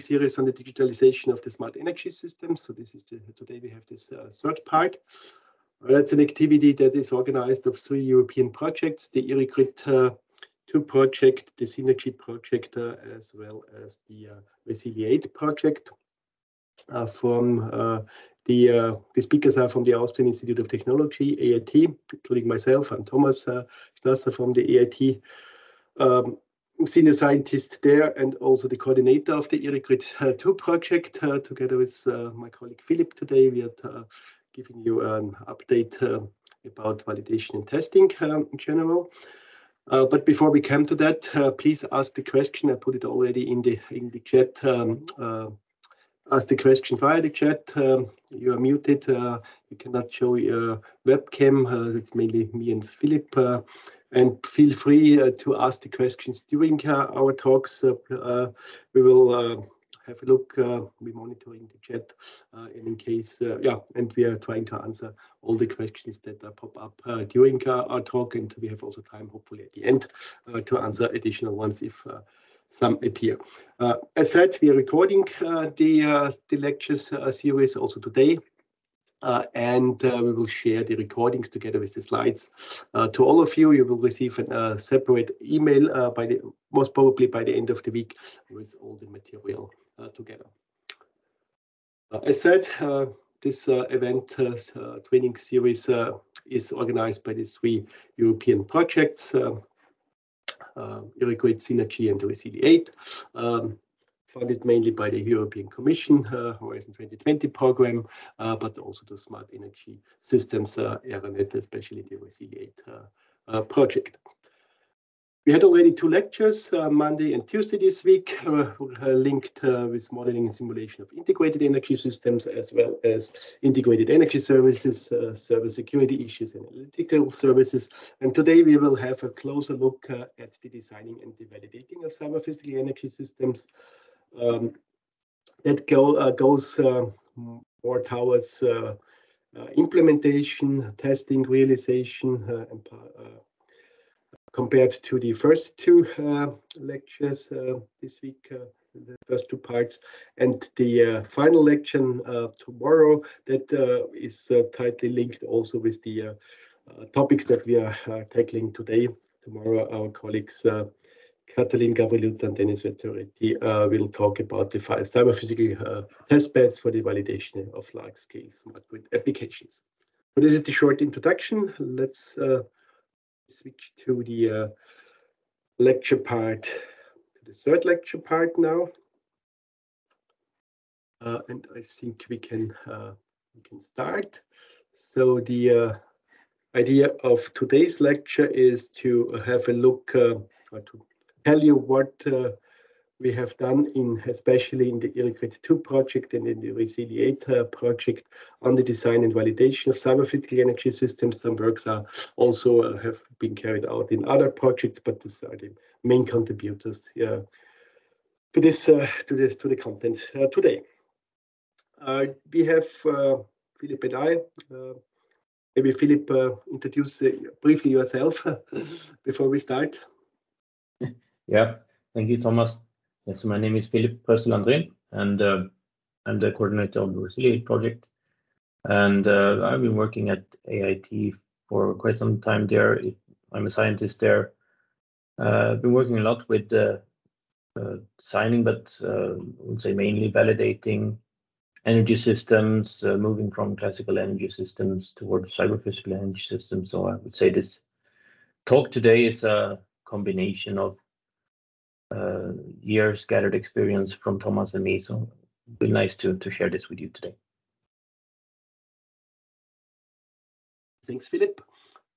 series on the digitalization of the smart energy system. So this is the, today we have this uh, third part. that's an activity that is organized of three European projects, the ERIGRID uh, 2 project, the SINERGY project, uh, as well as the uh, RESili8 project. Uh, from uh, the, uh, the speakers are from the Austrian Institute of Technology, AIT, including myself. I'm Thomas Strasser from the AIT. Um, senior scientist there and also the coordinator of the ERIGRID uh, 2 project uh, together with uh, my colleague Philip today. We are uh, giving you an update uh, about validation and testing in general. Uh, but before we come to that, please ask the question. I put it already in the in the chat. Um, ask the question via the chat. Um, you are muted. you cannot show your webcam. it's mainly me and Philip and feel free uh, to ask the questions during uh, our talks. Uh, we will have a look. we're monitoring the chat, and in case, yeah, and we are trying to answer all the questions that pop up during our talk, and we have also time, hopefully, at the end to answer additional ones if some appear. Uh, as said, we are recording uh, the, uh, the lectures series also today. Uh, and uh, we will share the recordings together with the slides uh, to all of you. You will receive a separate email by the most probably by the end of the week with all the material together. as said, this event training series is organized by the three European projects, uh, ERIGRID SINERGY and RESili8. Um, funded mainly by the European Commission uh, Horizon 2020 program, uh, but also the smart energy systems, uh, ERANET, especially the RESili8 project. We had already two lectures, uh, Monday and Tuesday this week, uh, uh, linked with modeling and simulation of integrated energy systems, as well as integrated energy services, server security issues, and analytical services. And today we will have a closer look at the designing and the validating of cyber physical energy systems, um, that go, uh, goes uh, more towards uh, implementation, testing, realization, and compared to the first two lectures this week the first two parts and the uh, final lecture uh, tomorrow that uh, is tightly linked also with the topics that we are tackling today. Tomorrow, our colleagues Katalin Gavrilut and Dennis Vettoretti uh, will talk about the cyber physical uh, test beds for the validation of large-scale smart grid applications. So this is the short introduction. Let's uh, switch to the uh, lecture part, to the third lecture part now. Uh, and I think we can uh, we can start. So the idea of today's lecture is to have a look or to tell you what uh, we have done in, especially in the ERIGRID 2 project and in the RESili8 uh, project on the design and validation of cyber physical energy systems. Some works are also uh, have been carried out in other projects, but these are the main contributors uh, to this uh, to the to the content uh, today. we have Philip and I. maybe Philip, introduce briefly yourself before we start. Yeah, thank you, Thomas. Yes, my name is Philip Pröstl Andrén, and uh, I'm the coordinator of the RESili8 project. And uh, I've been working at AIT for quite some time there. I'm a scientist there. Uh, I've been working a lot with uh, uh, designing, but I would say mainly validating energy systems, moving from classical energy systems towards cyber physical energy systems. So I would say this talk today is a combination of years gathered experience from Thomas and me. So it'd be nice to, to share this with you today. Thanks, Philip.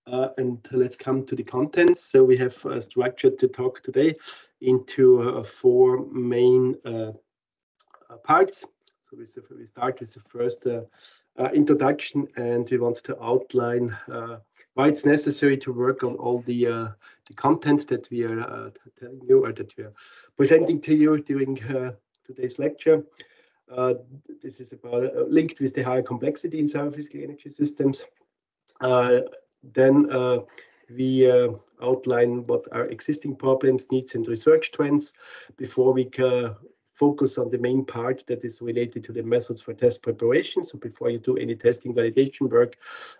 Uh, and let's come to the contents. So we have uh, structured the talk today into uh, four main uh, uh, parts. So we, we start with the first introduction and we want to outline why it's necessary to work on all the uh, the content that we are uh, telling you or that we are presenting to you during uh, today's lecture. Uh, this is about uh, linked with the higher complexity in cyber physical energy systems. Uh, then we outline what are existing problems, needs, and research trends before we focus on the main part that is related to the methods for test preparation. So before you do any testing validation work,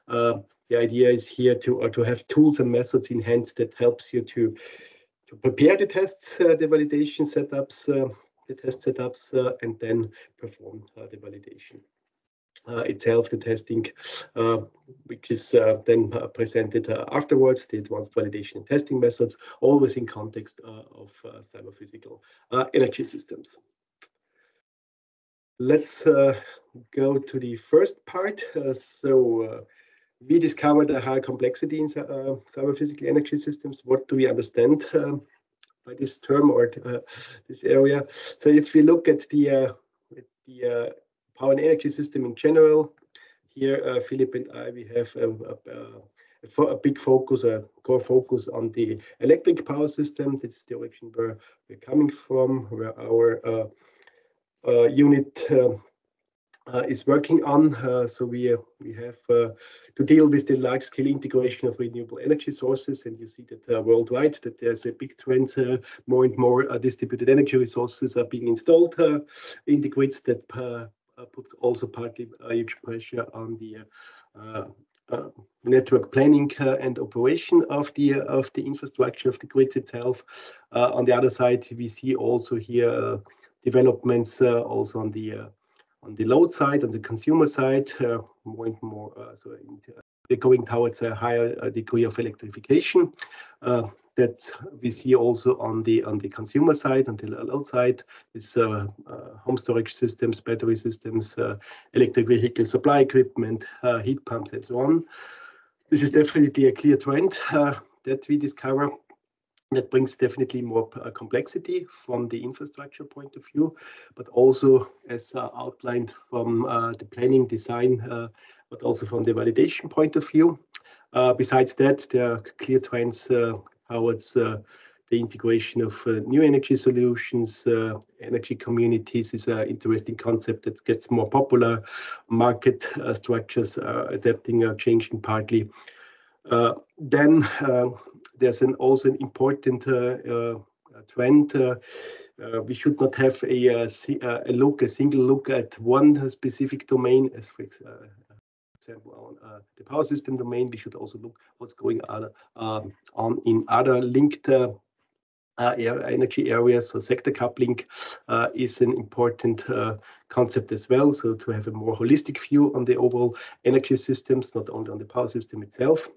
uh, the idea is here to or to have tools and methods in hand that helps you to to prepare the tests, uh, the validation setups, uh, the test setups, uh, and then perform uh, the validation. Uh, itself, the testing, uh, which is uh, then presented afterwards, the advanced validation and testing methods, always in context of cyber physical energy systems. Let's go to the first part. so we discovered a high complexity in uh, cyber physical energy systems. What do we understand uh, by this term or uh, this area? So if we look at the the power and energy system in general. Here, uh, Philip and I, we have a, a, a, big focus, a core focus on the electric power system. This is the direction where we're coming from, where our uh, uh, unit uh, uh, is working on. Uh, so we we have to deal with the large-scale integration of renewable energy sources, and you see that worldwide that there's a big trend. more and more distributed energy resources are being installed in the grids that uh, Uh, puts also partly a huge pressure on the uh, uh, uh network planning and operation of the of the infrastructure of the grids itself. on the other side, we see also here developments also on the on the load side, on the consumer side, more and more so we're going towards a higher degree of electrification uh, that we see also on the on the consumer side, on the load side, with uh, uh, home storage systems, battery systems, electric vehicle supply equipment, heat pumps, and so on. This is definitely a clear trend that we discover that brings definitely more uh, complexity from the infrastructure point of view, but also as uh, outlined from uh, the planning design but also from the validation point of view. Uh, besides that, there are clear trends uh, towards uh, the integration of uh, new energy solutions. Uh, energy communities is an interesting concept that gets more popular. Market uh, structures are adapting or changing partly. then there's an also an important trend. we should not have a, a, look, a single look at one specific domain, as for example, on uh, the power system domain, we should also look what's going on, um, on in other linked uh, uh, energy areas. So sector coupling uh, is an important uh, concept as well. So to have a more holistic view on the overall energy systems, not only on the power system itself.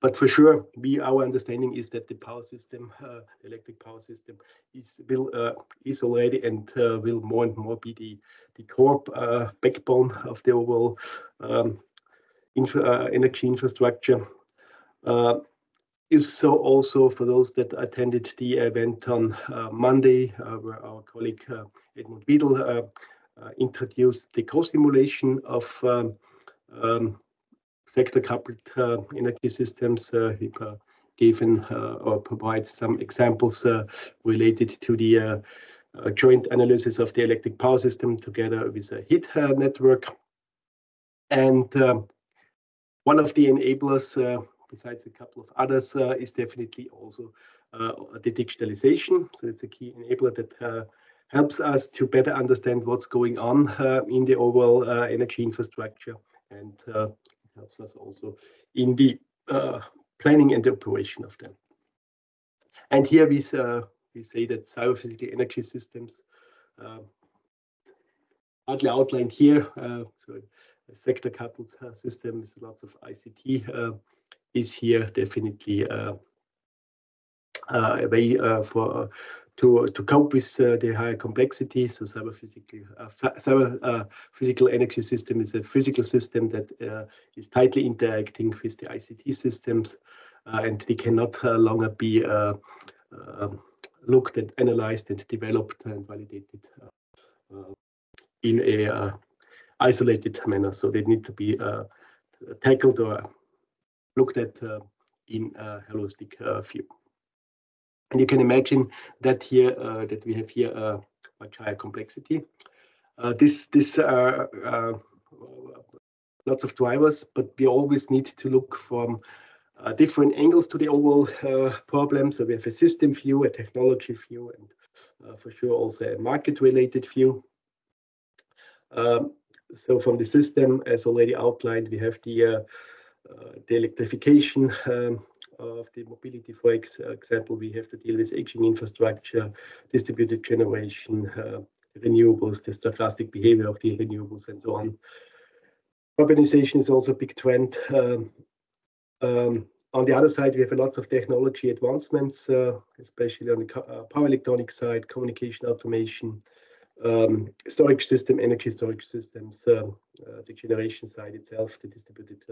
But for sure, we our understanding is that the power system, uh, electric power system, is will uh, is already and uh, will more and more be the the core uh, backbone of the overall um, infra, uh, energy infrastructure. Uh, is so also for those that attended the event on Monday, where our colleague Edmund Widl introduced the co-simulation of um, um, sector-coupled uh, energy systems. Uh, given uh, or provide some examples related to the joint analysis of the electric power system together with a heat network. And one of the enablers, besides a couple of others, is definitely also the digitalization. So it's a key enabler that helps us to better understand what's going on uh, in the overall uh, energy infrastructure and uh, helps us also in the uh, planning and operation of them. And here we, uh, we say that cyber-physical energy systems uh, hardly outlined here. Uh, so sector coupled uh, system with lots of ICT uh, is here definitely uh, a way for to to cope with uh, the higher complexity. So cyber physical uh, cyber uh, physical energy system is a physical system that uh, is tightly interacting with the ICT systems, uh, and they cannot uh, longer be um, looked at, analyzed, and developed and validated in a isolated manner. So they need to be tackled or looked at in a holistic view. And you can imagine that here uh, that we have here a much higher complexity. Uh, this this uh, uh, lots of drivers, but we always need to look from uh, different angles to the overall uh, problem. So we have a system view, a technology view, and for sure also a market-related view. So from the system, as already outlined, we have the electrification of the mobility. For example, we have to deal with aging infrastructure, distributed generation, uh, renewables, the stochastic behavior of the renewables, and so on. Urbanization is also a big trend. Um, um, on the other side, we have a lot of technology advancements, uh, especially on the uh, power electronic side, communication automation, um, storage system, energy storage systems, the generation side itself, the distributed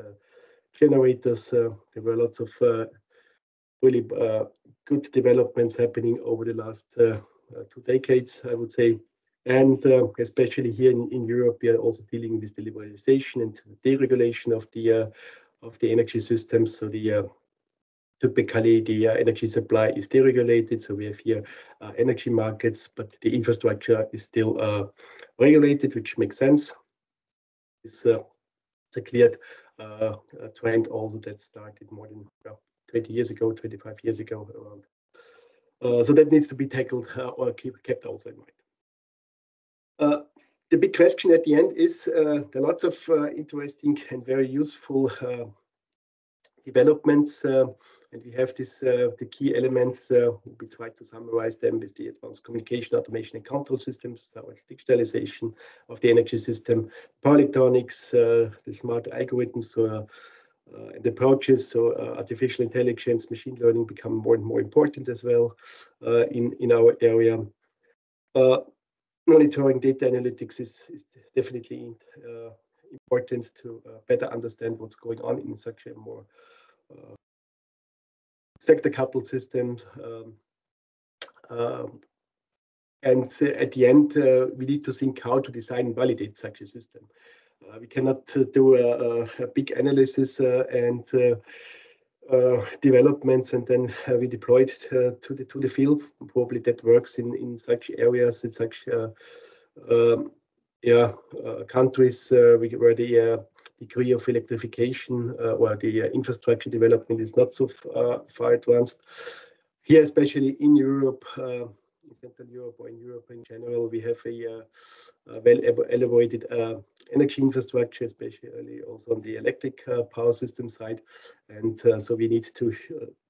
generators. Uh, there were lots of uh, really uh, good developments happening over the last two decades, I would say. And especially here in Europe, we are also dealing with the liberalization and deregulation of the uh of the energy system. So typically, the energy supply is deregulated. So we have here energy markets, but the infrastructure is still regulated, which makes sense. It's a clear Uh, trend also that started more than 20 years ago, 25 years ago around. Uh, so that needs to be tackled uh, or kept also in mind. The big question at the end is there are lots of interesting and very useful developments. And we have uh, the key elements. Uh, we try to summarize them with the advanced communication, automation, and control systems. That was digitalization of the energy system, power electronics, uh, the smart algorithms, and approaches. So artificial intelligence, machine learning become more and more important as well in our area. Monitoring data analytics is definitely important to better understand what's going on in such a more sector-coupled systems. Um, um, and at the end, uh, we need to think how to design and validate such a system. Uh, we cannot uh, do a big analysis and developments and then we deploy it to the to the field. Probably that works in such areas, in such um, yeah countries where the degree of electrification uh, or the uh, infrastructure development is not so uh, far advanced. Here, especially in Europe, in Central Europe or in Europe in general, we have a well-elaborated energy infrastructure, especially also on the electric power system side. And so we need to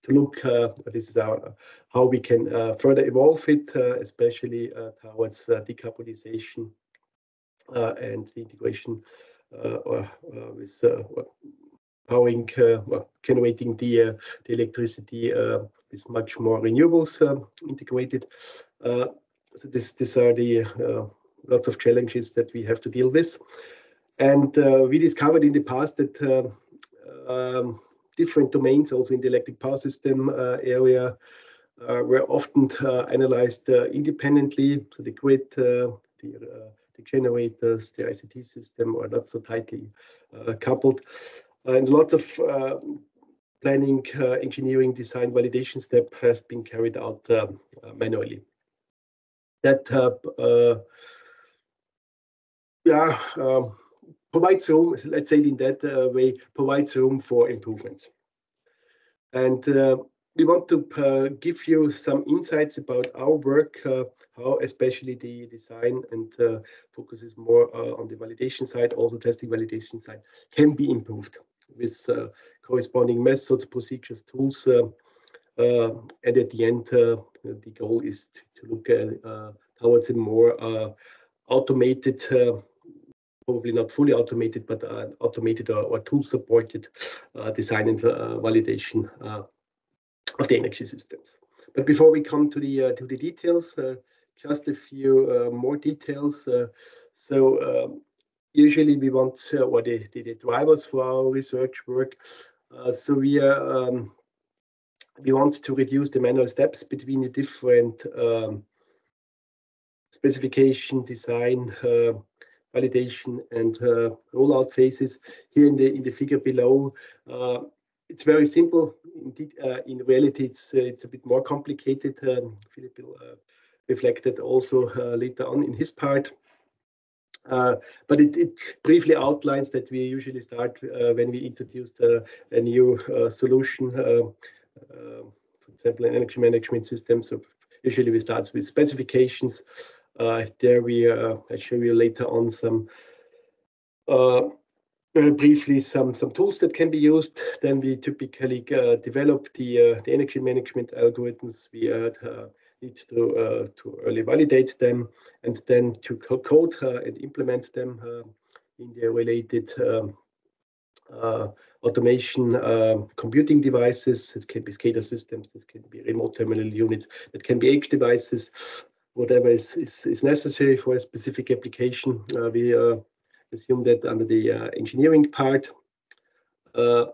look at how we can further evolve it, especially towards decarbonization and the integration Uh, uh, uh, with powering, generating the electricity with much more renewables integrated. So these are the lots of challenges that we have to deal with. And we discovered in the past that um, different domains, also in the electric power system area, were often analyzed independently. So the grid, the generators, the ICT system are not so tightly uh, coupled. And lots of uh, planning, uh, engineering, design, validation step has been carried out manually. That yeah um, provides room, let's say in that way, provides room for improvement. And we want to uh, give you some insights about our work, uh, how especially the design and uh, focus is more on the validation side, also testing validation side can be improved with corresponding methods, procedures, tools. And at the end, the goal is to look towards a more automated, probably not fully automated, but automated or tool-supported design and validation of the energy systems. But before we come to the uh, to the details, uh, just a few uh, more details. Uh, so um, usually we want what the drivers for our research work. So we um, we want to reduce the manual steps between the different um, specification, design, validation, and rollout phases. Here in the in the figure below, it's very simple. Indeed, uh, In reality, uh, it's a bit more complicated. Um, Philipp will uh, reflect that also later on in his part. But it briefly outlines that we usually start when we introduce a new solution, um, for example, an energy management system. So usually we start with specifications. there we I'll show you later on some very briefly some some tools that can be used. Then we typically uh, develop the uh, the energy management algorithms. We uh, need to to early validate them and then to co code and implement them in the related um, automation um, computing devices. It can be SCADA systems. This can be remote terminal units. It can be edge devices. Whatever is, is, is necessary for a specific application. we assume that under the uh, engineering part. Uh,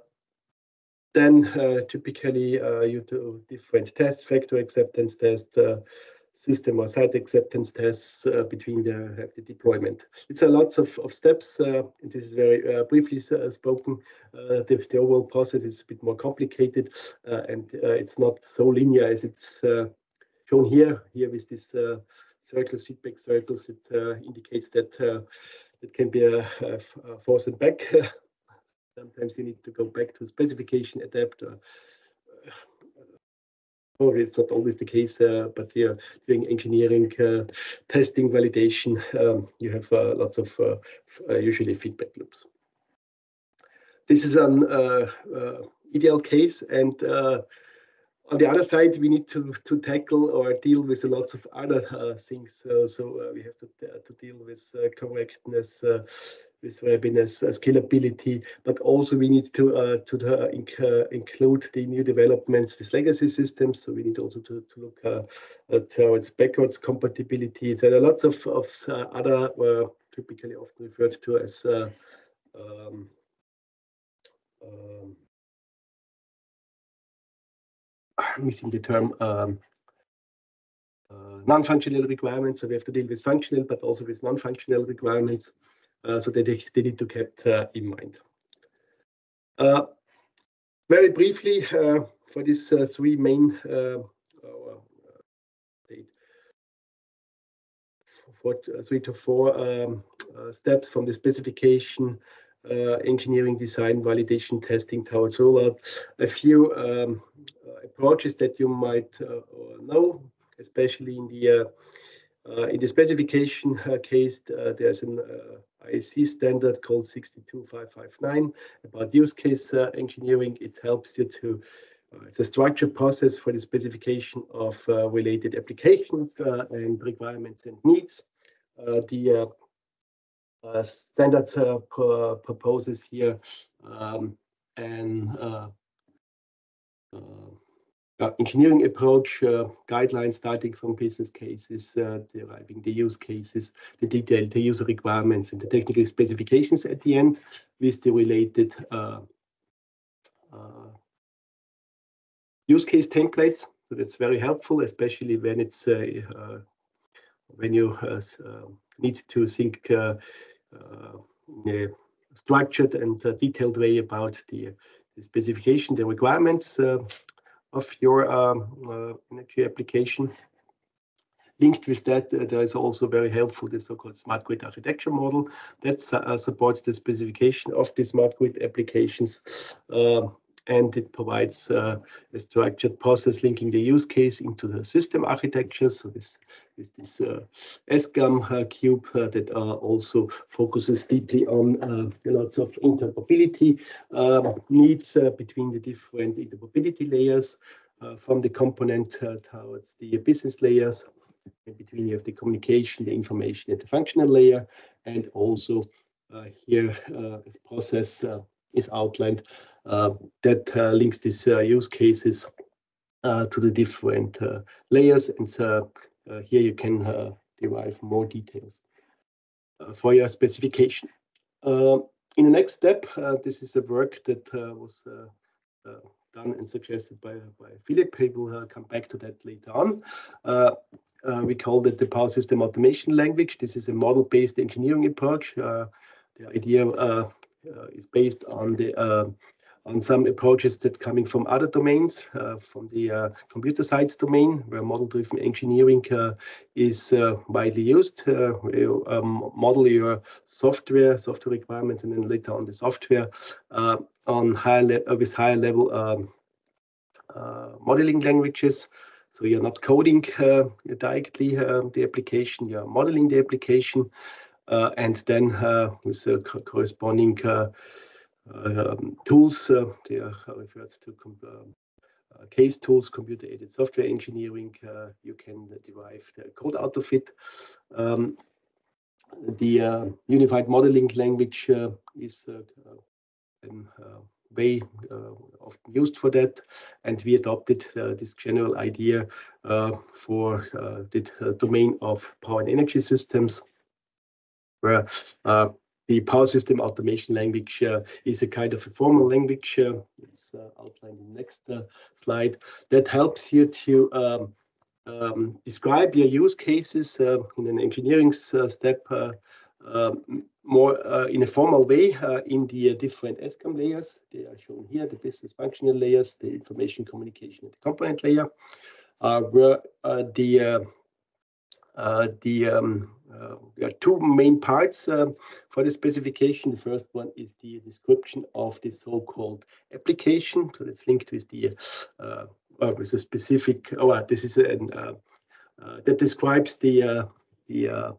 then uh, typically you do different tests, factory acceptance test, system or site acceptance tests uh, between the, uh, the, deployment. It's a lots of, of steps, uh, this is very briefly spoken. The, the, overall process is a bit more complicated, and it's not so linear as it's shown here. Here with this circles, feedback circles, it indicates that it can be a, a, force and back. Sometimes you need to go back to specification, adapt. Uh, probably it's not always the case, uh, but yeah, doing engineering, uh, testing, validation, um, you have uh, lots of uh, uh, usually feedback loops. This is an ideal case, and on the other side, we need to, to tackle or deal with a lots of other uh, things. Uh, so uh, we have to, uh, to deal with uh, correctness, uh, with reliability, scalability, but also we need to to inc include the new developments with legacy systems. So we need also to, to look towards backwards compatibility. There are lots of, of other, typically often referred to as um, um, missing the term um, uh, non-functional requirements. So we have to deal with functional, but also with non-functional requirements. Uh, so they, they need to keep uh, in mind. Uh, very briefly, uh, for these uh, three main four, three to four um, steps from the specification engineering design, validation, testing towards rollout. A few um, uh, approaches that you might uh, know, especially in the in the specification case, there's an IEC standard called 62559 about use case engineering. It helps you to uh, it's a structured process for the specification of uh, related applications uh, and requirements and needs. the uh, standard uh, proposes here um, an uh, uh, engineering approach, uh, guidelines starting from business cases, uh, deriving the use cases, the detailed the user requirements, and the technical specifications at the end with the related use case templates. So that's very helpful, especially when it's when you need to think uh, in a structured and uh, detailed way about the, the specification, the requirements uh, of your um, energy application. Linked with that, uh, there is also very helpful the so-called smart grid architecture model that uh, supports the specification of the smart grid applications. Uh, and it provides uh, a structured process linking the use case into the system architecture. So this is this uh, SGAM uh, cube uh, that uh, also focuses deeply on uh, lots of interoperability needs between the different interoperability layers from the component towards the business layers. In between you have the communication, the information, and the functional layer, and also here this process is outlined uh, that uh, links these uh, use cases uh, to the different uh, layers. And uh, here you can derive more details for your specification. Um, in the next step, this is a work that was done and suggested by, by Philip. He will come back to that later on. Uh, we call it the power system automation language. This is a model-based engineering approach. Uh, the idea uh, is based on the on some approaches that coming from other domains, uh, from the uh, computer science domain, where model-driven engineering uh, is uh, widely used. Uh, you um, model your software, software requirements, and then later on the software uh, on higher with higher level um, modeling languages So you're not coding directly the application, you're modeling the application, Uh, and then uh, with the corresponding uh, um, tools, they are referred to case tools, computer-aided software engineering, you can derive the code out of it. Um, the uh, unified modeling language uh, is uh, a way often used for that, and we adopted this general idea for the domain of power and energy systems, where the power system automation language uh, is a kind of a formal language. Uh, it's uh, outlined in the next slide that helps you to um, um, describe your use cases uh, in an engineering uh, step uh, um, more in a formal way in the different SGAM layers. They are shown here, the business functional layers, the information communication and the component layer, where the uh, the um, uh, there are two main parts uh, for the specification. The first one is the description of the so-called application. So that's linked with the uh, with a specific, oh, this is an, uh, uh, that describes the, the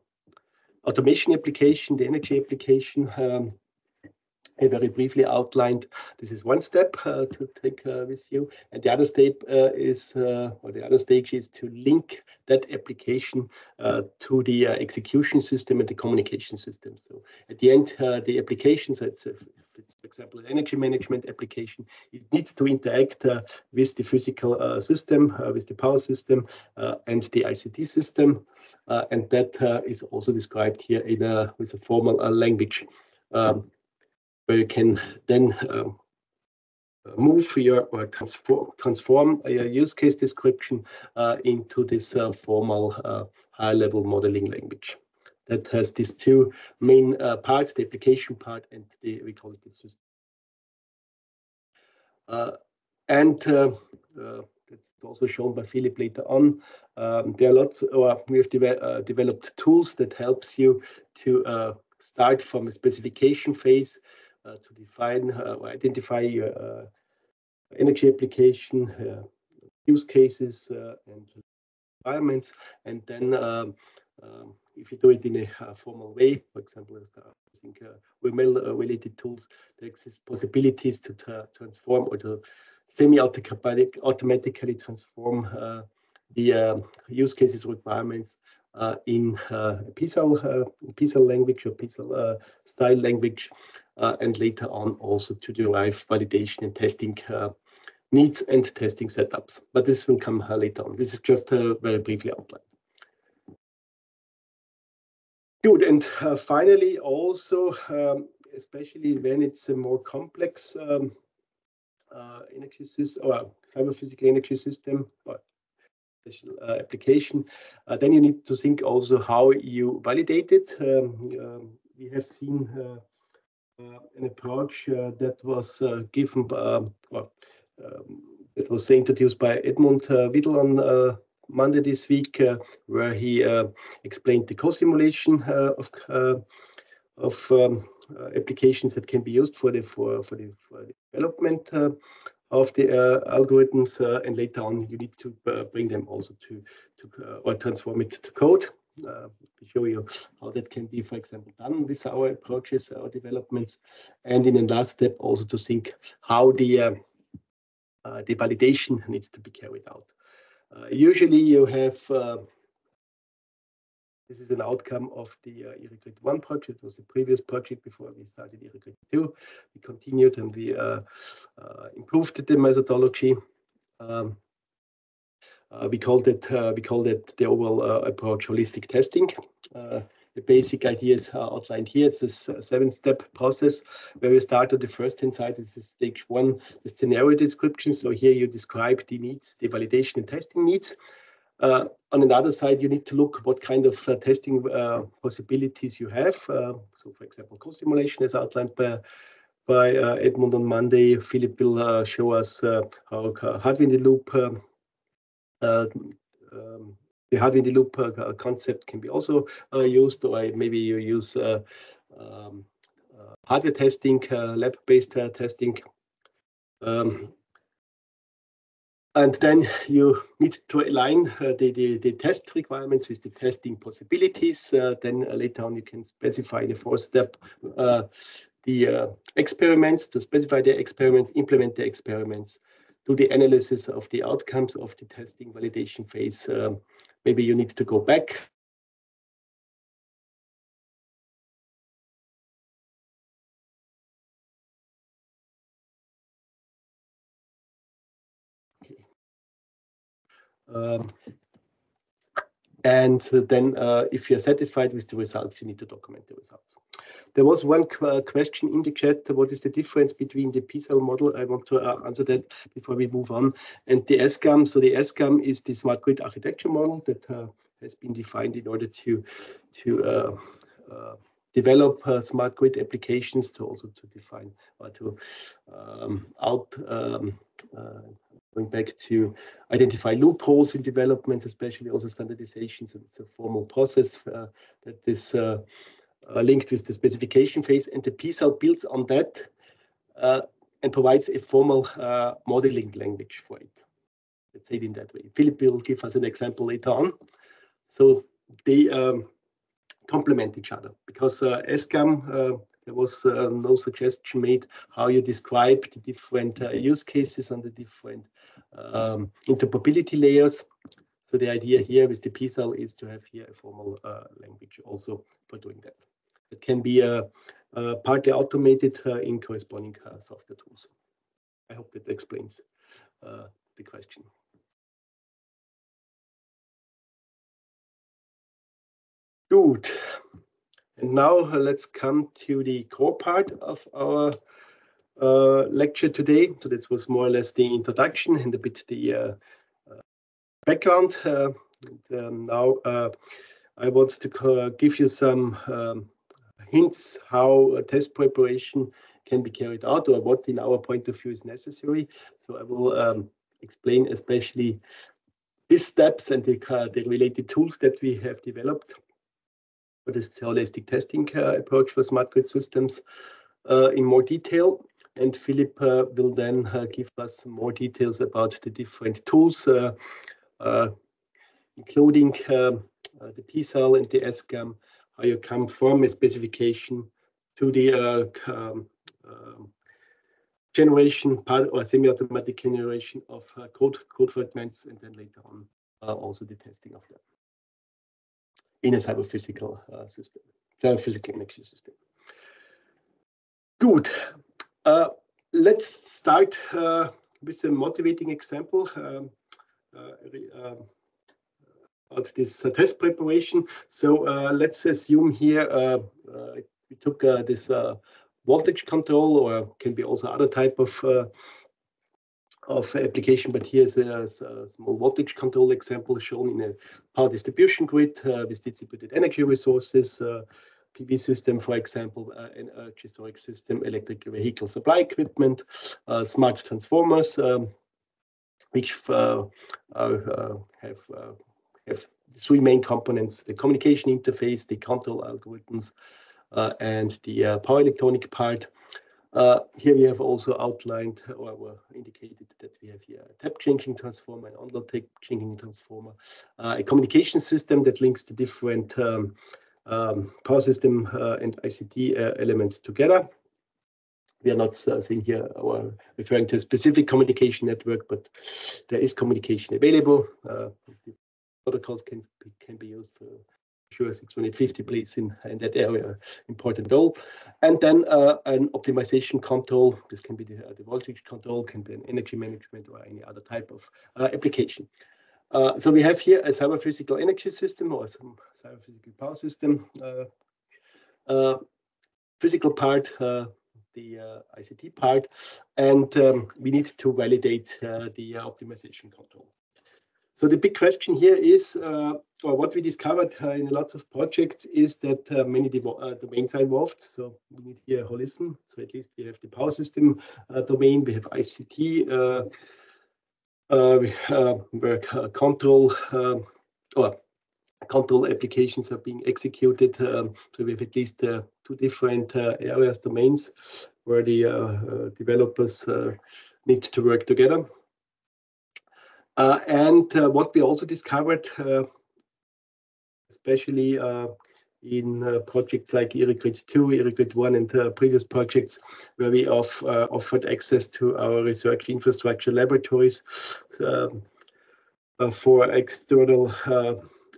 automation application, the energy application, um, I very briefly outlined. This is one step uh, to take uh, with you, and the other step uh, is, uh, or the other stage is to link that application uh, to the uh, execution system and the communication system. So at the end, the application, so it's, a, it's for example an energy management application, it needs to interact with the physical system, with the power system, and the ICT system, and that is also described here in a with a formal language. Um, where you can then um, move your or transform, transform your use case description uh, into this uh, formal uh, high-level modeling language that has these two main uh, parts, the application part and the we call it the system. Uh, and uh, that's also shown by Philip later on. Um, there are lots, or we have de developed tools that helps you to start from a specification phase uh, to define uh, or identify your uh, energy application, use cases, and environments, and then um, um, if you do it in a formal way, for example, using UML-related tools, there exist possibilities to transform or to semi-automatically transform uh, the uh, use cases requirements uh, in uh, PSAL, uh, language or PSAL style language, and later on also to derive validation and testing needs and testing setups. But this will come later on. This is just a very briefly outlined. Good, and uh, finally, also, um, especially when it's a more complex um, uh, energy system or cyber physical energy system, or uh, application. Uh, then you need to think also how you validate it. Um, um, we have seen uh, an approach that was given, well, um, was introduced by Edmund Widl on Monday this week, uh, where he uh, explained the co-simulation uh, of of um, applications that can be used for the for for the, for the development of the uh, algorithms, uh, and later on you need to uh, bring them also to, to or transform it to code. we show you how that can be, for example, done with our approaches, our developments, and in the last step also to think how the the validation needs to be carried out. usually you have this is an outcome of the uh, ERIGRID 1 project. It was the previous project before we started ERIGRID 2. We continued and we uh, uh, improved the methodology. Um, uh, we called it uh, we called it the overall uh, approach holistic testing. The basic idea is outlined here. It's this seven-step process where we start at the first-hand side. This is stage one, the scenario description. So here you describe the needs, the validation and testing needs. Uh, on another side, you need to look what kind of uh, testing uh, possibilities you have. so, for example, co-simulation as outlined by by uh, Edmund on Monday. Philip will uh, show us uh, how hardware in the loop, um, the hardware in the loop concept can be also used, or maybe you use um, hardware testing, lab-based testing. Um, and then you need to align uh, the, the, the, test requirements with the testing possibilities. Uh, then uh, later on, you can specify the fourth step, uh, the uh, experiments, to specify the experiments, implement the experiments, do the analysis of the outcomes of the testing validation phase. Um, maybe you need to go back Um, and then uh, if you're satisfied with the results, you need to document the results. There was one qu uh, question in the chat. What is the difference between the PSAL model? I want to uh, answer that before we move on. And the SGAM. So the SGAM is the smart grid architecture model that uh, has been defined in order to to uh, uh, develop smart grid applications to also to define or to um, out um, going back to identify loopholes in development, especially also standardization. So it's a formal process uh, that is uh, uh, linked with the specification phase, and the PSAL builds on that uh, and provides a formal uh, modeling language for it. Let's say it in that way. Philip will give us an example later on. So they um, complement each other because uh, SGAM there was uh, no suggestion made how you describe the different uh, use cases and the different um, interoperability layers. So the idea here with the PSAL is to have here a formal uh, language also for doing that. It can be uh, uh, partly automated uh, in corresponding software tools. I hope that explains the question. Good. And now uh, let's come to the core part of our uh, lecture today. So this was more or less the introduction and a bit the uh, uh background. Uh, and, um, now uh, I want to give you some um, hints how test preparation can be carried out or what in our point of view is necessary. So I will um, explain especially these steps and the, the related tools that we have developed this holistic testing uh, approach for smart grid systems uh, in more detail. And Philip uh, will then give us more details about the different tools, including the PSAL and the SGAM, how you come from a specification to the um, um, generation part or semi-automatic generation of uh, code code fragments and then later on uh, also the testing of them in a cyber-physical uh, system, cyber-physical energy system. Good. Uh, let's start uh, with a motivating example um, uh, um about this uh, test preparation. So uh, let's assume here we took this voltage control or can be also other type of of application, but here's a, a, small voltage control example shown in a power distribution grid uh, with distributed energy resources, uh, PV system, for example, uh, an energy storage system, electric vehicle supply equipment, uh, smart transformers, um, which uh, uh, have, have three main components, the communication interface, the control algorithms, and the power electronic part. Uh, here we have also outlined or indicated that we have here a tap changing transformer, an on-load tap changing transformer, uh, a communication system that links the different um, um, power system uh, and ICT uh, elements together. We are not uh, saying here or referring to a specific communication network, but there is communication available. Protocols can be, can be used for sure 650 plays in, in that area important role. And then uh, an optimization control. This can be the, uh, the, voltage control, can be an energy management or any other type of uh, application. Uh, so we have here a cyber physical energy system or some cyber physical power system. Uh, uh, physical part, the ICT part, and um, we need to validate the optimization control. So the big question here is, uh, or what we discovered uh, in lots of projects is that uh, many uh, domains are involved. So we need here holism. So at least we have the power system uh, domain, we have ICT, uh, we, where control or control applications are being executed. Um, so we have at least two different areas, domains, where the developers need to work together. Uh, and uh, what we also discovered, uh, especially in projects like ERIGRID 2, ERIGRID 1, and previous projects where we offered access to our research infrastructure laboratories um, for external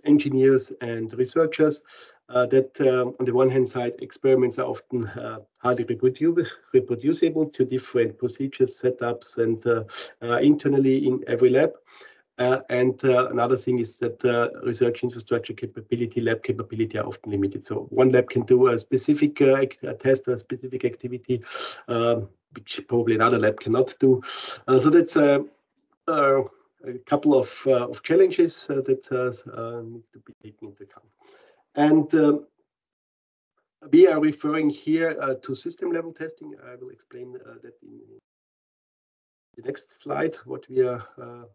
engineers and researchers, Uh, that um, on the one hand side, experiments are often uh, highly reproducible to different procedures, setups, and uh, internally in every lab. And another thing is that research infrastructure capability, lab capability are often limited. So one lab can do a specific test or a specific activity, um, which probably another lab cannot do. So that's a couple of challenges that need to be taken into account. And um, we are referring here uh, to system-level testing. I will explain uh, that in the next slide, what we are uh,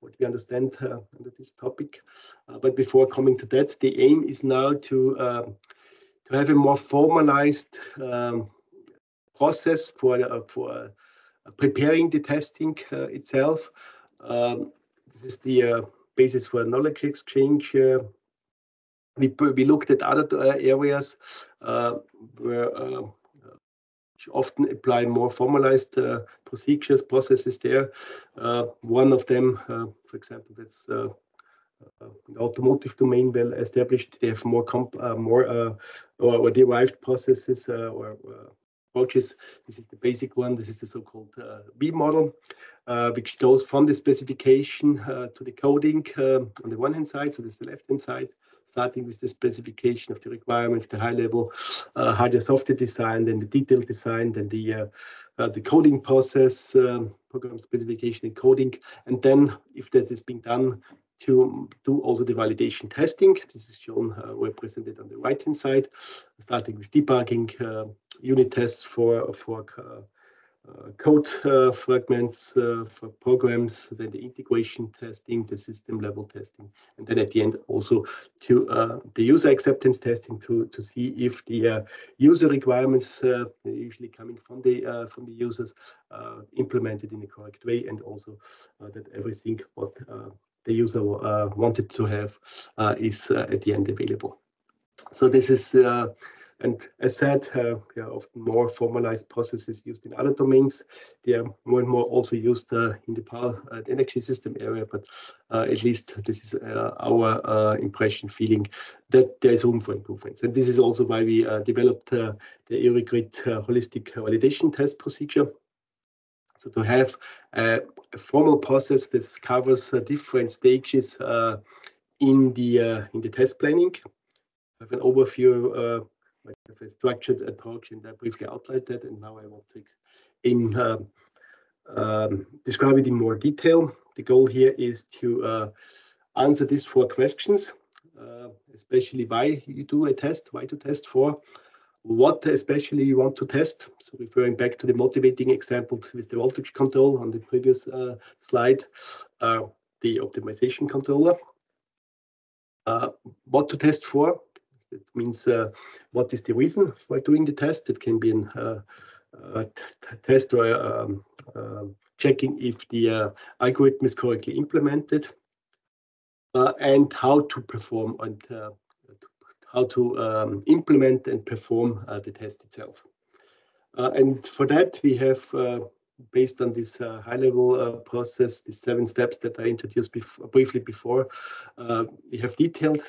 what we understand uh, under this topic. But before coming to that, the aim is now to um, have a more formalized um, process for for preparing the testing itself. This is the basis for knowledge exchange. We we looked at other uh, areas uh, where uh, often apply more formalized procedures, processes there. One of them, for example, that's the automotive domain, well established. They have more more or derived processes or approaches. This is the basic one. This is the so-called V model, which goes from the specification to the coding um, on the one hand side. So this is the left-hand side, starting with the specification of the requirements, the high-level uh, hardware software design, then the detailed design, then the uh, uh, the coding process, um, program specification and coding. And then if this is being done, to do also the validation testing. This is shown represented on the right-hand side, starting with debugging, unit tests for Uh, code uh, fragments, uh, for programs, then the integration testing, the system-level testing, and then at the end, also to the user acceptance testing to to see if the user requirements, usually coming from the from the users, implemented in the correct way, and also that everything what the user wanted to have is at the end available. So this is, and as said, uh, often more formalized processes used in other domains. They are more and more also used uh, in the power uh, and energy system area, but at least this is our impression, feeling that there is room for improvements. And this is also why we developed the ERIGRID holistic validation test procedure. So to have a formal process that covers different stages in the in the test planning. Have an overview, a structured approach, and I briefly outlined that, and now I want to in um, um, describe it in more detail. The goal here is to uh, answer these four questions, uh, especially why you do a test, why to test for, what especially you want to test. So referring back to the motivating example with the voltage control on the previous uh, slide, the optimization controller. What to test for, that means uh, what is the reason for doing the test? It can be a uh, uh, test or um, um, checking if the algorithm is correctly implemented, and how to perform and how to um, implement and perform the test itself. And for that, we have, based on this high-level process, the seven steps that I introduced briefly before, we have detailed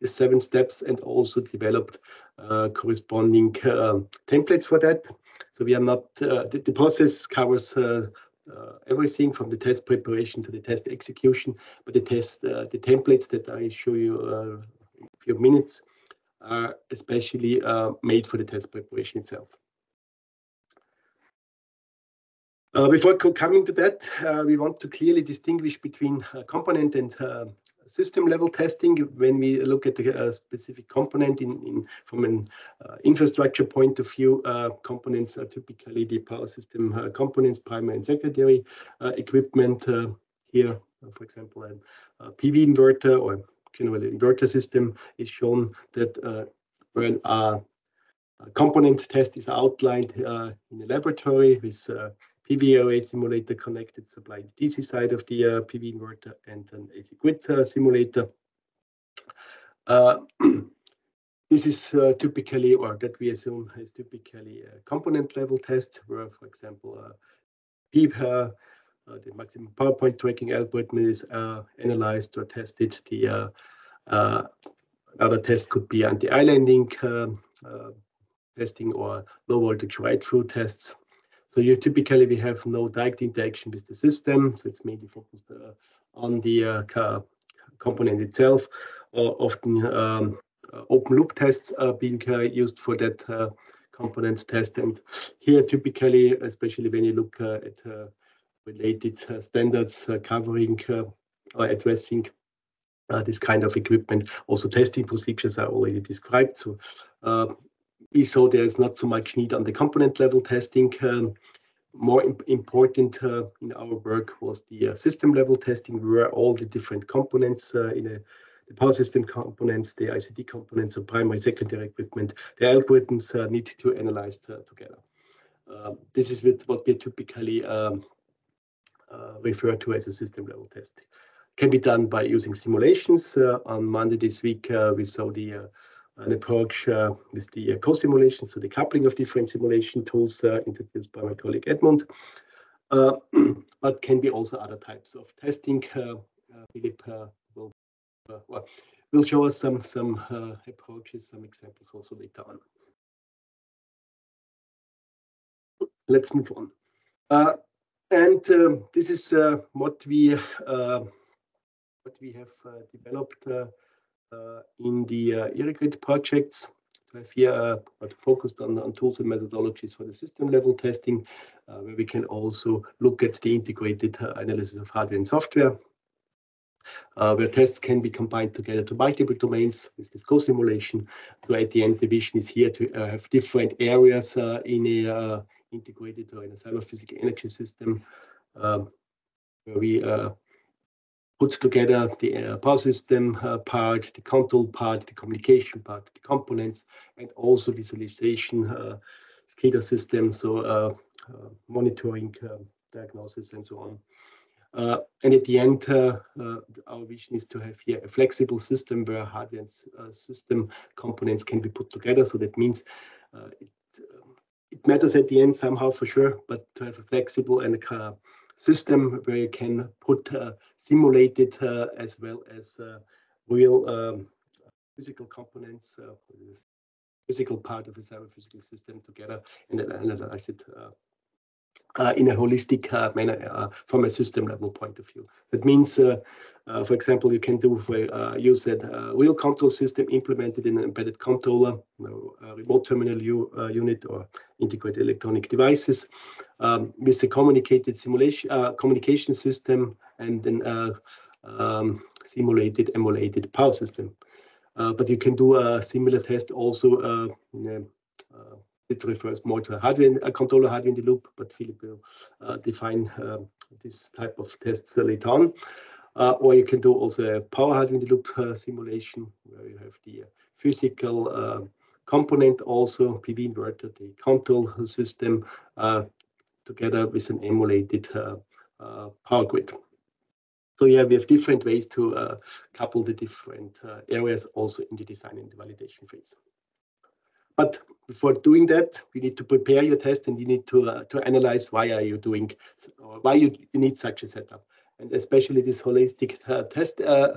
the seven steps and also developed uh, corresponding uh, templates for that. So we are not, uh, the process covers everything from the test preparation to the test execution, but the test, uh, the templates that I show you in a few minutes are especially made for the test preparation itself. Before coming to that, we want to clearly distinguish between component and system-level testing. When we look at a uh, specific component in from an uh, infrastructure point of view, uh, components are typically the power system components, primary and secondary equipment. Here, for example, a PV inverter or general inverter system is shown that when a component test is outlined in a laboratory with PV array simulator connected, supply the DC side of the uh, PV inverter, and an AC grid uh, simulator. Uh, this is uh, typically, or that we assume is typically a component level test, where, for example, uh, PEEP, uh, the maximum power point tracking algorithm is analyzed or tested. The other test could be anti-islanding testing or low voltage ride-through tests. So you typically we have no direct interaction with the system, so it's mainly focused uh, on the uh, component itself. Or often um, uh, open loop tests are being uh, used for that uh, component test. And here, typically, especially when you look at related standards covering or addressing uh, this kind of equipment. Also, testing procedures are already described. So, saw there is not so much need on the component level testing. Um, more imp important uh, in our work was the uh, system level testing, where all the different components uh, in a, the power system components, the ICT components, of primary, secondary equipment, the algorithms uh, need to analyze uh, together. Um, this is what we typically um, uh, refer to as a system level test. Can be done by using simulations. on Monday this week, we saw the an approach uh, with the uh, co-simulation, so the coupling of different simulation tools uh, introduced by my colleague Edmund, uh, but can be also other types of testing. Uh, uh, Filip will, will show us some, some approaches, some examples also later on. Let's move on. and um, this is what we what we have developed uh, in the uh, ERIGRID projects. We have here uh, focused on, on tools and methodologies for the system level testing, where we can also look at the integrated analysis of hardware and software. Uh, where tests can be combined together to multiple domains with this co-simulation. So at the end, the vision is here to uh, have different areas uh, in a integrated or in a cyber physical energy system, um, where we put together the uh, power system uh, part, the control part, the communication part, the components, and also visualization, uh, SCADA system, so uh, uh, monitoring, uh, diagnosis, and so on. and at the end, our vision is to have here a flexible system where hardware and system components can be put together. So that means it, it matters at the end somehow for sure, but to have a flexible and a system where you can put uh, simulated uh, as well as uh, real um, physical components, physical part of a cyber physical system together and analyze it uh, in a holistic uh, manner uh, from a system level point of view. That means, for example, you can do for use a wheel control system implemented in an embedded controller, you know, remote terminal unit or integrated electronic devices um, with a communicated simulation communication system and then um, simulated emulated power system. Uh, but you can do a similar test also uh, uh, it refers more to a hardware, a controller hardware in the loop, but Filip will uh, define uh, this type of tests later on. Uh, or you can do also a power hardware in the loop uh, simulation where you have the uh, physical uh, component also, PV inverter, the control system, together with an emulated power grid. So yeah, we have different ways to couple the different areas also in the design and the validation phase. But before doing that, we need to prepare your test and you need to, uh, to analyze why are you doing, why you, you need such a setup. And especially this holistic uh, test uh,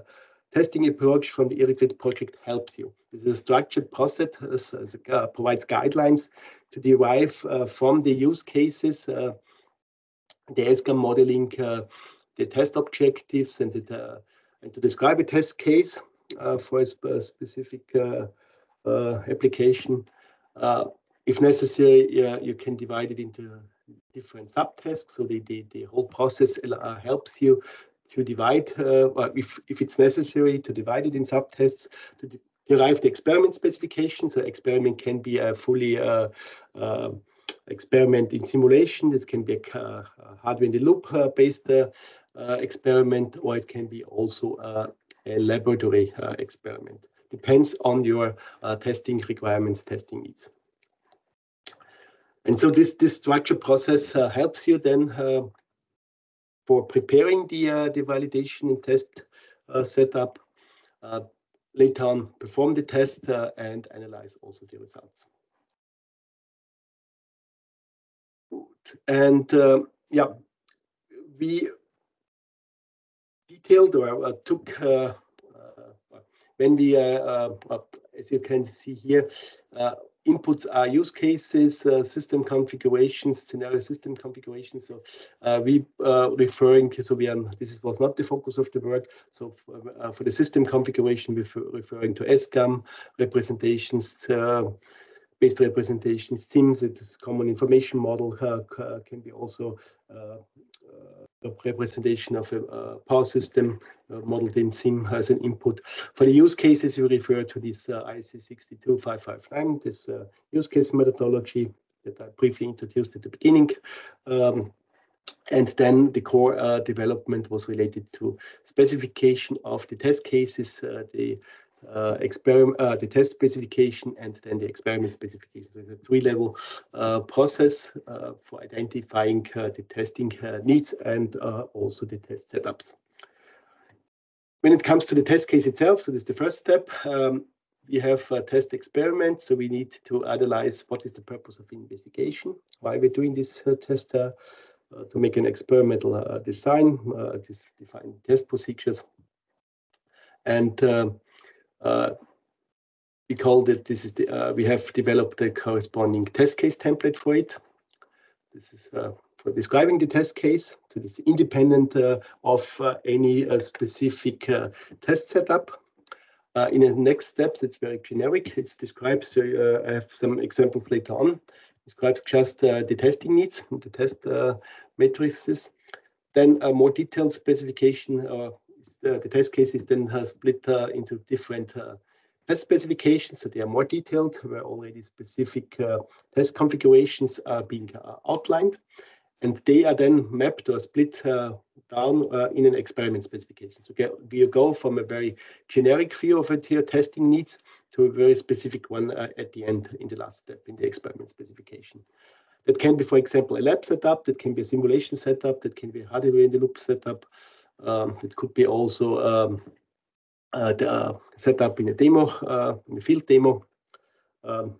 testing approach from the ERIGRID project helps you. This is a structured process, uh, provides guidelines to derive uh, from the use cases, uh, the SGAM modeling, the test objectives, and, the, and to describe a test case for a, sp specific uh, application. Uh, if necessary, you can divide it into different subtasks. So the, the, the whole process uh, helps you to divide, uh, if, if it's necessary, to divide it in subtests to de derive the experiment specification. So experiment can be a fully uh, uh, experiment in simulation. This can be a, hardware in the loop based experiment, or it can be also a laboratory experiment depends on your uh, testing requirements, testing needs. And so this, this structure process uh, helps you then uh, for preparing the, uh, the validation and test uh, setup, uh, later on perform the test and analyze also the results. And yeah, we detailed or took when we, as you can see here, inputs are use cases, uh, system configurations, scenario system configurations. So uh, we uh, referring, so we this was not the focus of the work. So for, uh, for the system configuration, we're referring to SGAM representations, uh, based representations, CIMs, it is common information model, uh, can be also representation of a power system uh, modeled in CIM as an input. For the use cases, we refer to this uh, IEC 62559, this uh, use case methodology that I briefly introduced at the beginning. Um, and then the core uh, development was related to specification of the test cases, uh, the uh, experiment, uh, the test specification, and then the experiment specification. So it's a three-level uh, process uh, for identifying uh, the testing uh, needs and also the test setups. When it comes to the test case itself, so this is the first step. Um, we have a test experiment, so we need to analyze what is the purpose of the investigation, why we're doing this test to make an experimental design, define test procedures, and we call it, this is the, uh, we have developed a corresponding test case template for it. This is uh, for describing the test case. So it's independent of any specific test setup. Uh, in the next steps, it's very generic. It describes, so, uh, I have some examples later on, describes just uh, the testing needs, and the test matrices. Then a more detailed specification uh, the test cases then uh, split uh, into different uh, test specifications, so they are more detailed, where already specific uh, test configurations are being uh, outlined. And they are then mapped or split down in an experiment specification. So you go from a very generic view of it here, testing needs, to a very specific one at the end in the last step in the experiment specification. That can be, for example, a lab setup, that can be a simulation setup, that can be a hardware in the loop setup, um, it could be also um, uh, the, uh, set up in a demo, uh, in a field demo. Um,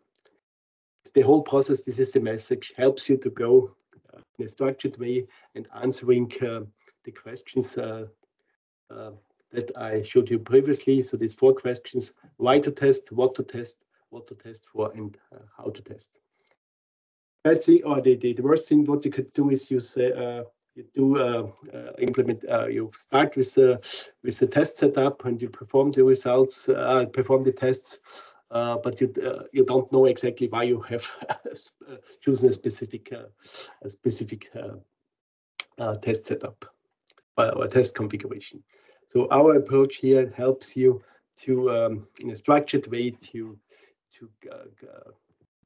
the whole process, this is the message, helps you to go uh, in a structured way and answering uh, the questions uh, that I showed you previously. So these four questions, why to test, what to test, what to test for, and how to test. Let's see, or the, the, the worst thing what you could do is you say, you do uh, uh, implement, uh, you start with a, with a test setup and you perform the results, perform the tests, but you you don't know exactly why you have chosen a specific a specific test setup or test configuration. So our approach here helps you to, um, in a structured way, to to uh,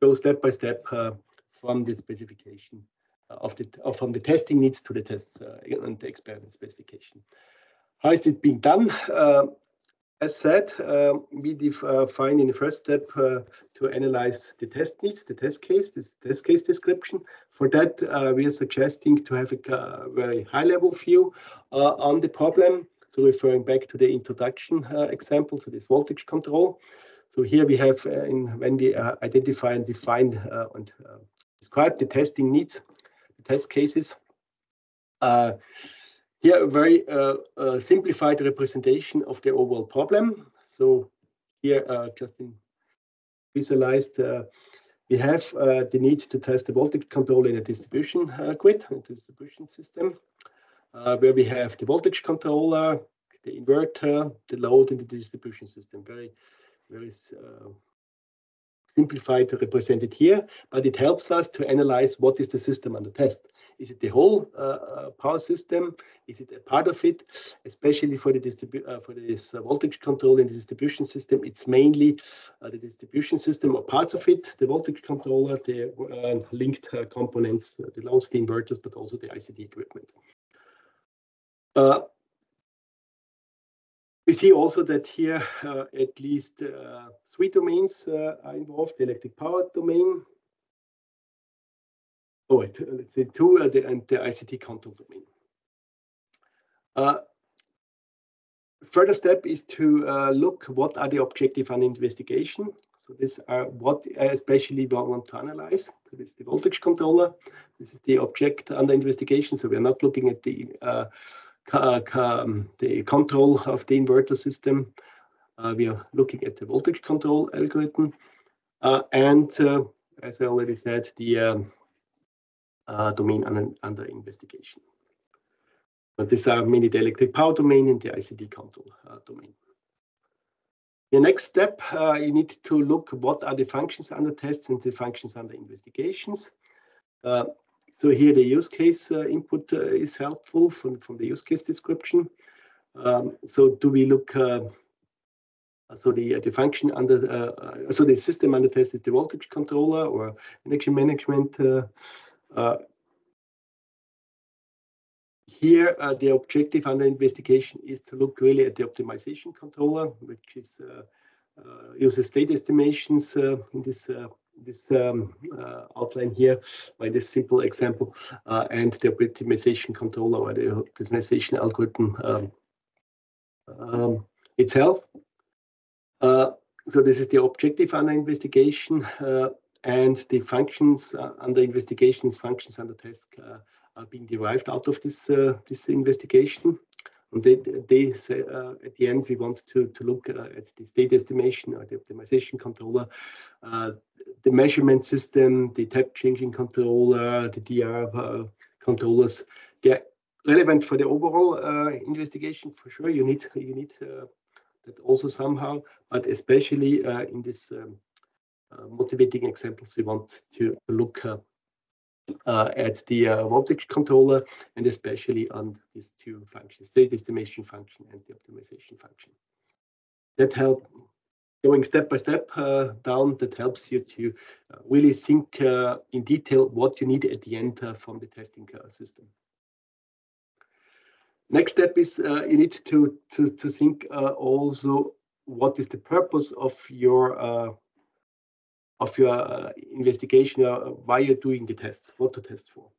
go step by step uh, from the specification of the from the testing needs to the test uh, and the experiment specification. How is it being done? Uh, as said, uh, we define in the first step to analyze the test needs, the test case, this test case description. For that, we are suggesting to have a very high-level view on the problem. So referring back to the introduction example, so this voltage control. So here we have, uh, in, when we uh, identify and define uh, and describe the testing needs, test cases. Uh, here, a very uh, uh, simplified representation of the overall problem. So here, uh, just in visualized, uh, we have the need to test the voltage control in a distribution grid, a distribution system, where we have the voltage controller, the inverter, the load, and the distribution system. Very, very simplified to represent it here, but it helps us to analyze what is the system under test. Is it the whole uh, uh power system? Is it a part of it? Especially for the uh, for this uh, voltage control in the distribution system, it's mainly uh, the distribution system or parts of it, the voltage controller, the uh, linked components, the the inverters, but also the ICT equipment. We see also that here uh, at least uh, three domains uh, are involved, the electric power domain, oh, wait, let's say two, uh, the, and the ICT control domain. Uh, further step is to uh, look what are the objective and investigation. So this are what especially we want to analyze. So this is the voltage controller. This is the object under investigation. So we are not looking at the uh, the control of the inverter system. Uh, we are looking at the voltage control algorithm. Uh, and uh, as I already said, the um, domain under, under investigation. But these are mainly the electric power domain and the ICT control uh, domain. The next step, uh, you need to look what are the functions under tests and the functions under investigations. Uh, so here the use case uh, input uh, is helpful from, from the use case description. Um, so do we look, uh, so the, the function under, so the system under test is the voltage controller or energy management here, uh, the objective under investigation is to look really at the optimization controller, which is uh, uh, uses state estimations in this this um, uh, outline here by this simple example, and the optimization controller or the optimization algorithm um, um, itself. so this is the objective under investigation, and the functions under investigations, functions under test are being derived out of this uh, this investigation. And they, they say uh, at the end we want to, to look uh, at the state estimation or the optimization controller, the measurement system, the tap changing controller, the DR controllers. They're relevant for the overall investigation for sure. You need you need that also somehow, but especially in this um, uh, motivating examples, we want to look uh, uh, at the uh, voltage controller and especially on these two functions, state estimation function and the optimization function. That help going step by step uh, down, that helps you to uh, really think uh, in detail what you need at the end uh, from the testing system. Next step is you need to, to, to think also what is the purpose of your of your uh, investigation, uh, why you're doing the tests, what to test for.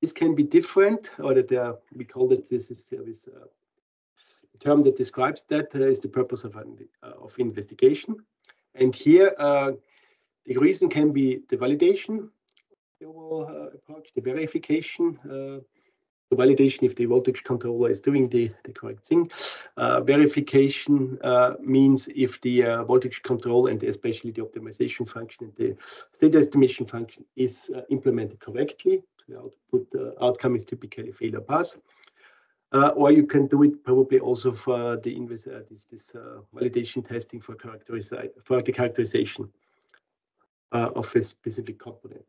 This can be different, or that uh, we call it this is this uh, term that describes that uh, is the purpose of an, uh, of investigation. And here, the reason can be the validation, the overall approach, the verification, validation if the voltage controller is doing the, the correct thing. Uh, verification uh, means if the uh, voltage control and especially the optimization function and the state estimation function is uh, implemented correctly. The output uh, outcome is typically failure pass. Uh, or you can do it probably also for the this, this validation testing for for the characterization of a specific component.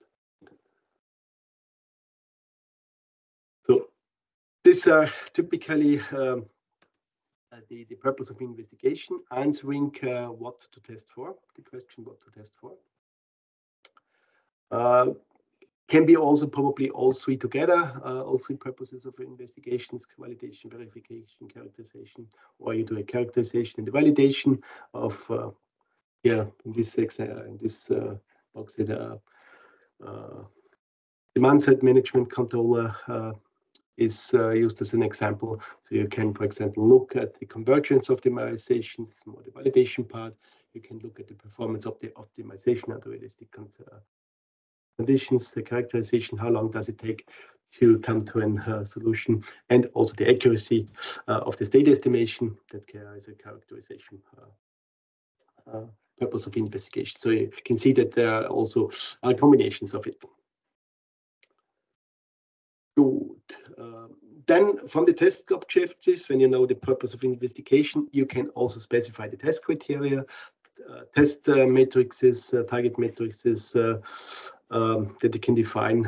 These are typically um, uh, the, the purpose of investigation, answering uh, what to test for, the question what to test for. Uh, can be also probably all three together, uh, all three purposes of investigations, validation, verification, characterization, or you do a characterization and the validation of, uh, yeah, in this, in this uh, box, the demand side management controller is uh, used as an example. So you can, for example, look at the convergence optimization, this is more the validation part. You can look at the performance of the optimization under realistic uh, conditions, the characterization, how long does it take to come to a uh, solution, and also the accuracy uh, of the state estimation that is a characterization uh, uh, purpose of investigation. So you can see that there are also combinations of it. Then from the test objectives, when you know the purpose of investigation, you can also specify the test criteria, uh, test uh, matrices, uh, target matrices um, that you can define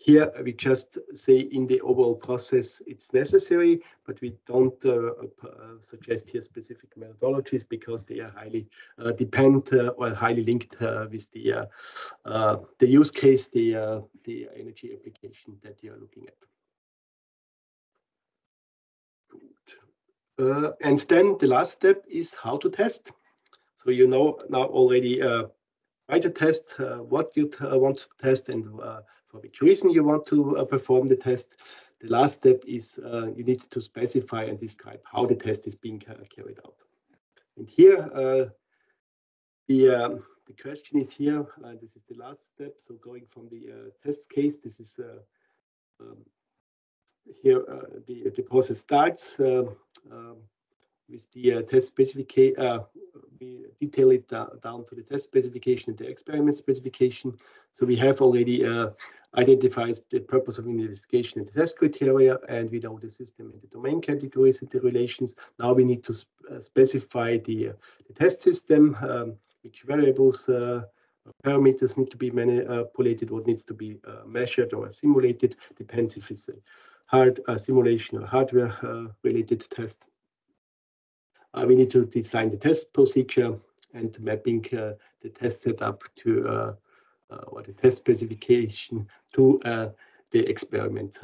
here we just say in the overall process it's necessary, but we don't uh, uh, suggest here specific methodologies because they are highly uh, depend or highly linked with the the use case, the the energy application that you are looking at. Good. and then the last step is how to test. So you know now already write a test, what you want to test, and for which reason you want to uh, perform the test. The last step is uh, you need to specify and describe how the test is being carried out. And here, uh, the, um, the question is here, this is the last step. So going from the test case, this is um, here the, the process starts. Um, with the uh, test specification, uh, we detail it down to the test specification and the experiment specification. So we have already uh, identified the purpose of investigation and the test criteria, and we know the system and the domain categories and the relations. Now we need to sp uh, specify the, uh, the test system, um, which variables uh, parameters need to be manipulated, what needs to be measured or simulated, depends if it's a hard simulation or hardware related test. Uh, we need to design the test procedure and mapping uh, the test setup to uh, or the test specification to the experiment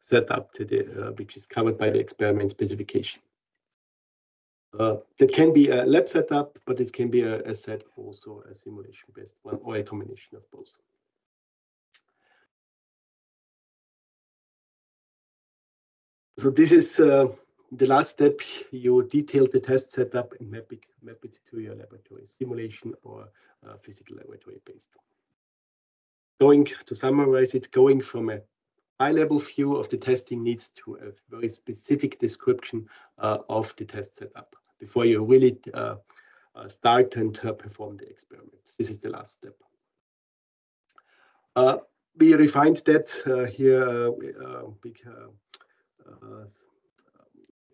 setup to the which is covered by the experiment specification. Uh, that can be a lab setup, but it can be a, a set also a simulation-based one or a combination of both. So this is uh, the last step, you detail the test setup and map it, map it to your laboratory simulation or uh, physical laboratory based. Going to summarize it, going from a high-level view of the testing needs to a very specific description uh, of the test setup before you really uh, uh start and uh, perform the experiment. This is the last step. Uh, we refined that here. we,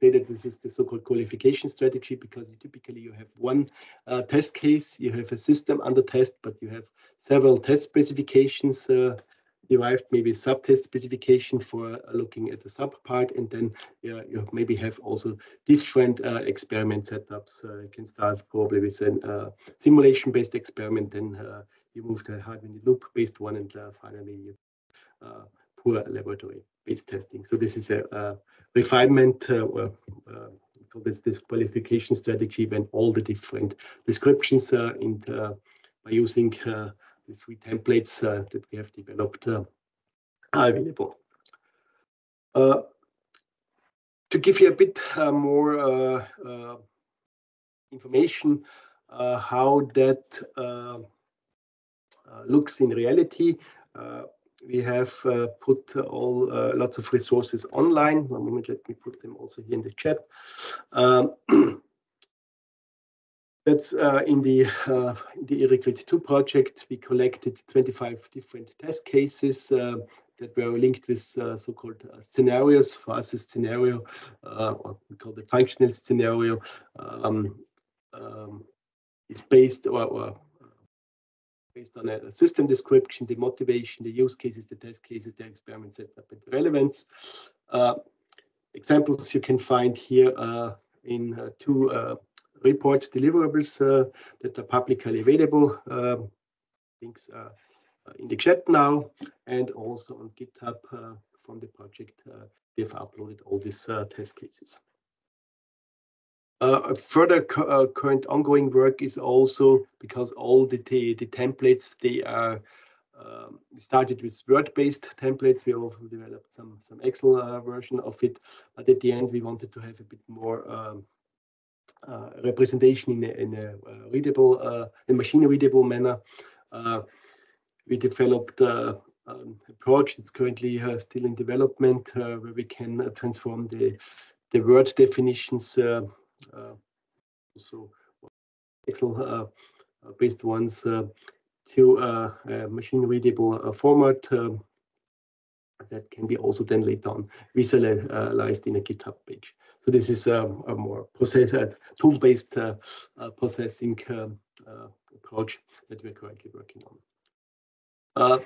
say that this is the so-called qualification strategy because you typically you have one uh, test case, you have a system under test, but you have several test specifications uh, derived, maybe sub-test specification for uh, looking at the sub part, and then yeah, you maybe have also different uh, experiment setups. Uh, you can start probably with a uh, simulation-based experiment, then you move to a hardware loop-based one, and finally you poor laboratory-based testing. So this is a, a refinement uh, or uh, uh this, this qualification strategy when all the different descriptions uh, in the, by using uh, the three templates uh, that we have developed are available. to give you a bit more information how that looks in reality, we have uh, put all uh, lots of resources online. One moment, let me put them also here in the chat. Um, that's uh, in the uh, in the ERIGRID 2 project. We collected 25 different test cases uh, that were linked with uh, so-called scenarios. For us, a scenario, or we call the functional scenario, um, um, is based or, or based on a system description, the motivation, the use cases, the test cases, the experiment setup, and the relevance. Uh, examples you can find here uh, in uh, two uh, reports deliverables uh, that are publicly available. Um, links are in the chat now, and also on GitHub from the project. they've uploaded all these test cases. Uh, further uh, current ongoing work is also because all the, the, the templates, they are um, started with Word-based templates. We also developed some, some Excel uh, version of it. But at the end, we wanted to have a bit more um, uh, representation in a, in a uh, readable, uh, a machine-readable manner. we developed um, approach. It's currently still in development where we can transform the, the word definitions Uh, also Excel-based uh, uh, ones to a machine readable format that can be also then later on visualized in a GitHub page. So this is a, a more process, uh, tool-based uh, uh, processing approach that we're currently working on.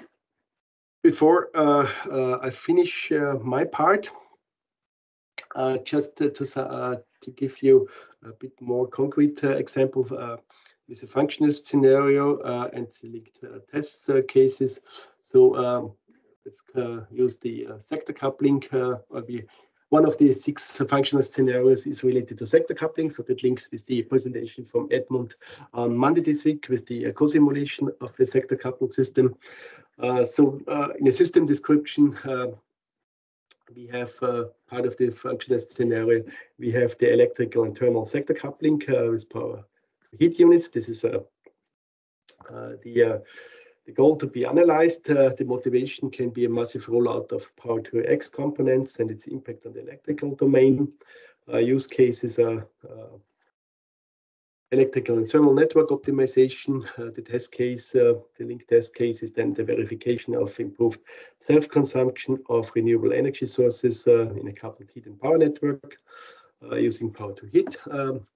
before I finish my part, Uh, just to, to uh, to give you a bit more concrete uh, example uh, with a functional scenario uh, and select uh, test cases. So um, let's use the sector coupling. One of the six functional scenarios is related to sector coupling, so that links with the presentation from Edmund on Monday this week with the co-simulation of the sector coupled system. so in a system description, we have uh, part of the functionalist scenario. We have the electrical and thermal sector coupling uh, with power heat units. This is uh, the the goal to be analyzed. the motivation can be a massive rollout of power to X components and its impact on the electrical domain. use cases are electrical and thermal network optimization. Uh, the test case, uh, the link test case is then the verification of improved self-consumption of renewable energy sources uh, in a coupled heat and power network uh, using power to heat. Um,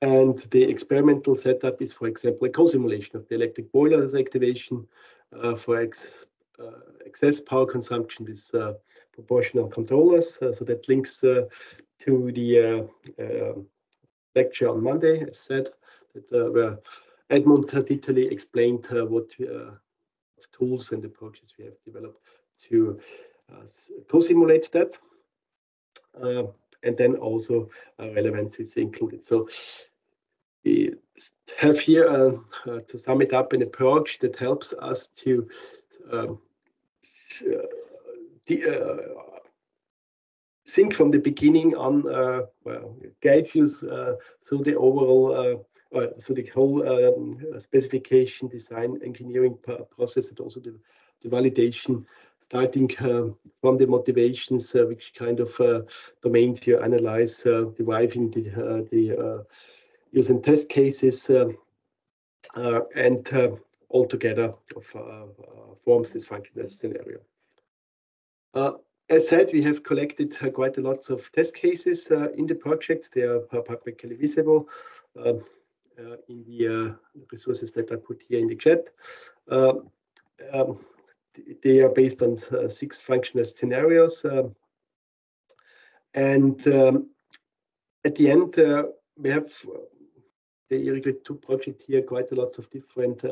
and the experimental setup is, for example, a co-simulation of the electric boiler's activation uh, for ex, uh, excess power consumption with proportional controllers. so that links to the lecture on Monday, as said, that, uh, where Edmund detailedly explained uh, what uh, tools and approaches we have developed to co-simulate that. and then also relevance is included. So we have here, uh, to sum it up, an approach that helps us to um, uh, think from the beginning on uh, well, guides you uh, through the overall uh, so the whole um, specification, design, engineering process, and also the, the validation, starting uh, from the motivations, uh, which kind of uh, domains you analyze, deriving the, the use test cases, and altogether of, forms this functional scenario as said, we have collected uh, quite a lot of test cases uh, in the projects. They are publicly visible um, uh, in the resources that I put here in the chat. Um, um they are based on six functional scenarios. Um, and um, at the end, we have the ERIGRID 2 project here, quite a lot of different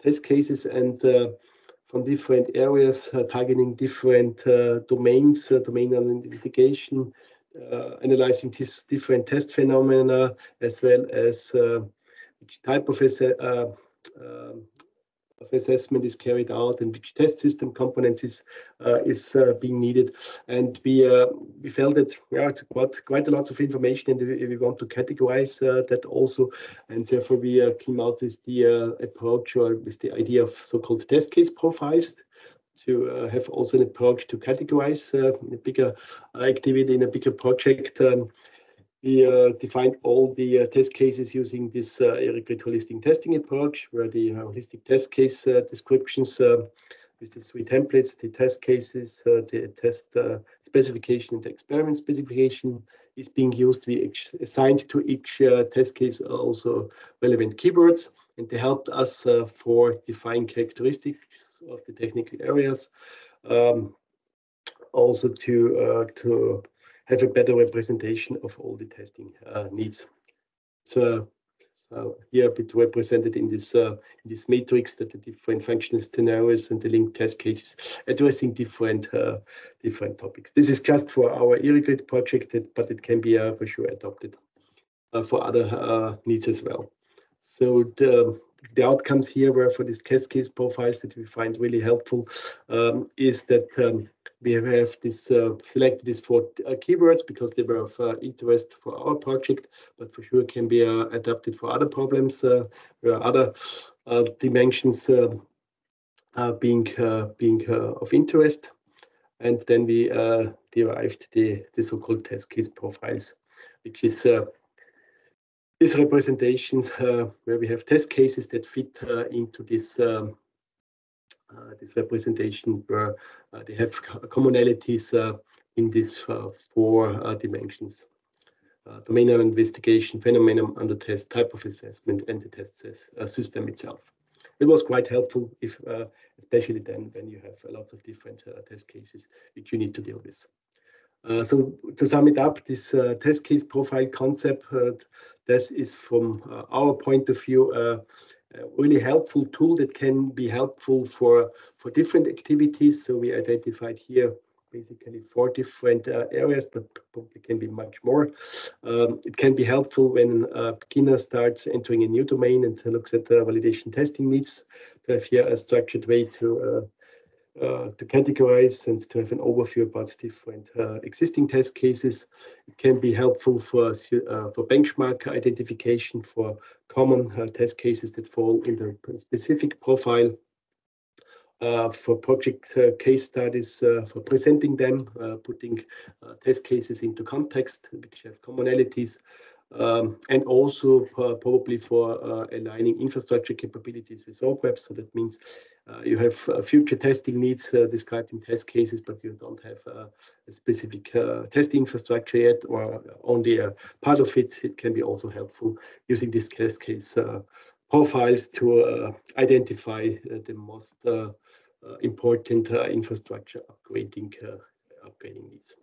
test cases and from different areas, uh, targeting different uh, domains, uh, domain investigation, analyzing these different test phenomena, as well as which type of of assessment is carried out and which test system components is uh, is uh, being needed. And we uh, we felt that yeah, it's quite quite a lot of information, and we, want to categorize uh, that also. And therefore, we uh, came out with the uh, approach or with the idea of so-called test case profiles to have also an approach to categorize a bigger activity in a bigger project. Um, we uh, defined all the uh, test cases using this uh, ERIGRID holistic testing approach, where the uh, holistic test case uh, descriptions uh, with the three templates, the test cases, the test specification, and the experiment specification is being used. We assigned to each test case also relevant keywords, and they helped us for defining characteristics of the technical areas. Um, also to to have a better representation of all the testing uh, needs. So, so here a bit represented in this uh, in this matrix that the different functional scenarios and the linked test cases addressing different uh, different topics. This is just for our ERIGRID project, but it can be for sure adopted for other needs as well. So the the outcomes here were for these test case profiles that we find really helpful um, is that um, we have this uh, selected these four uh, keywords because they were of uh, interest for our project, but for sure can be uh, adapted for other problems uh, where other uh, dimensions being being of interest. And then we derived the, the so-called test case profiles, which is these representations where we have test cases that fit into this um, uh, this representation where uh, they have commonalities uh, in these four dimensions. domain of investigation, phenomenon under test, type of assessment, and the test system itself. It was quite helpful, if especially then when you have lots of different test cases which you need to deal with. Uh, so to sum it up, this uh, test case profile concept, uh, this is from our point of view a really helpful tool that can be helpful for, for different activities. So we identified here basically four different uh, areas, but probably can be much more. Um, it can be helpful when a beginner starts entering a new domain and looks at the validation testing needs. to have here a structured way to uh, to categorize and to have an overview about different uh, existing test cases. It can be helpful for uh, for benchmark identification for common uh, test cases that fall in the specific profile. Uh, for project case studies, for presenting them, putting test cases into context, which have commonalities, um, and also probably for uh, aligning infrastructure capabilities with OPEP. So that means uh, you have uh, future testing needs uh, described in test cases, but you don't have uh, a specific test infrastructure yet, or only a part of it. It can be also helpful using this test case profiles to identify the most important infrastructure upgrading upgrading needs.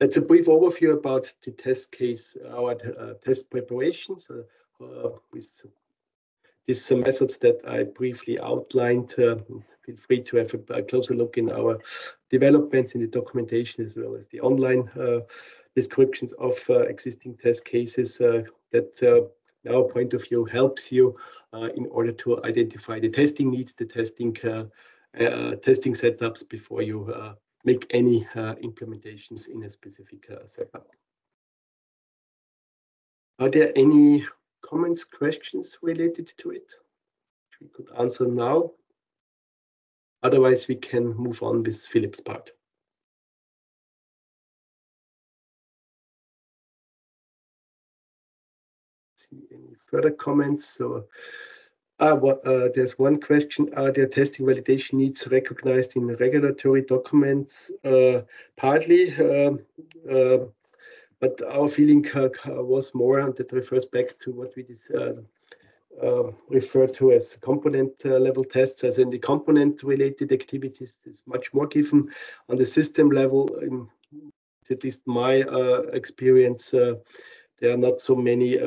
That's a brief overview about the test case, our uh, test preparations uh, uh, with these methods that I briefly outlined. Uh, feel free to have a, closer look in our developments in the documentation as well as the online uh, descriptions of uh, existing test cases that our point of view helps you in order to identify the testing needs, the testing testing setups before you make any uh, implementations in a specific uh, setup. Are there any comments, questions related to it? We could answer now. Otherwise, we can move on with Filip's part. See any further comments? So uh, uh, there's one question. Are there testing validation needs recognized in regulatory documents? Uh, partly, um, uh, but our feeling was more, and that refers back to what we uh, uh, refer to as component level tests. As in the component related activities, is much more given on the system level. In at least my experience, there are not so many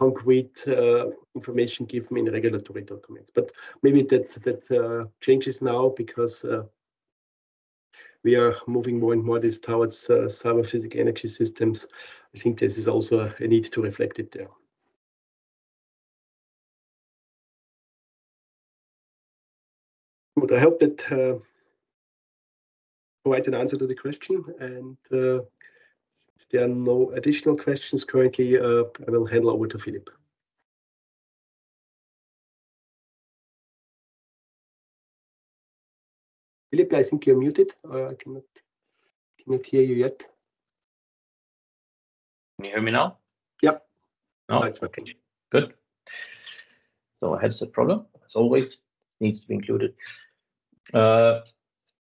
concrete uh, information given in regulatory documents. But maybe that that uh, changes now because uh, we are moving more and more this towards uh, cyber physical energy systems. I think this is also a need to reflect it there. But I hope that uh, provides an answer to the question and uh, if there are no additional questions currently, uh, I will hand over to Filip. Filip, I think you're muted. I cannot, cannot hear you yet. Can you hear me now? Yep. No, it's working. Good. So a headset problem, as always, needs to be included. Uh,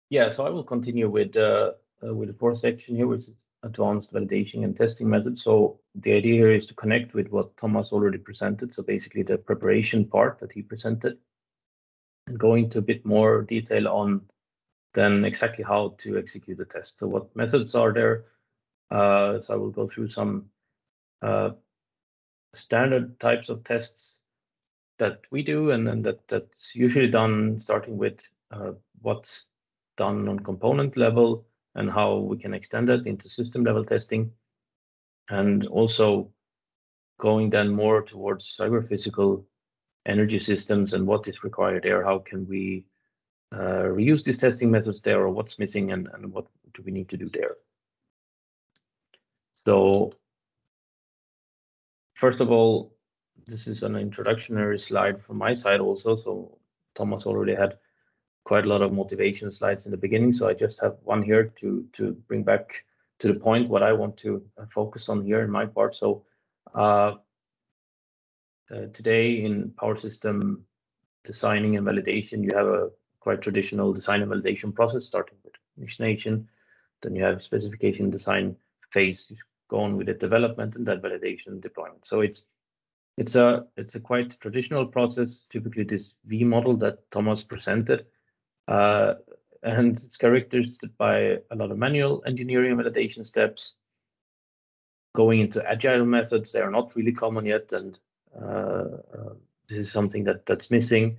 yeah, so I will continue with uh, uh, with the fourth section here, which is advanced validation and testing methods. So the idea here is to connect with what Thomas already presented. So basically the preparation part that he presented and go into a bit more detail on then exactly how to execute the test. So what methods are there? Uh, so I will go through some uh, standard types of tests that we do and then that that's usually done starting with uh, what's done on component level and how we can extend that into system level testing. And also going then more towards cyber physical energy systems and what is required there. How can we uh, reuse these testing methods there or what's missing and, and what do we need to do there? So first of all, this is an introductory slide from my side also. So Thomas already had quite a lot of motivation slides in the beginning. So I just have one here to, to bring back to the point what I want to uh, focus on here in my part. So uh, uh, today in power system designing and validation, you have a quite traditional design and validation process starting with initiation. Then you have specification design phase, you go on with the development and then validation deployment. So it's it's a it's a quite traditional process, typically this V model that Thomas presented. Uh, and it's characterized by a lot of manual engineering validation steps. Going into agile methods, they are not really common yet, and uh, uh, this is something that that's missing.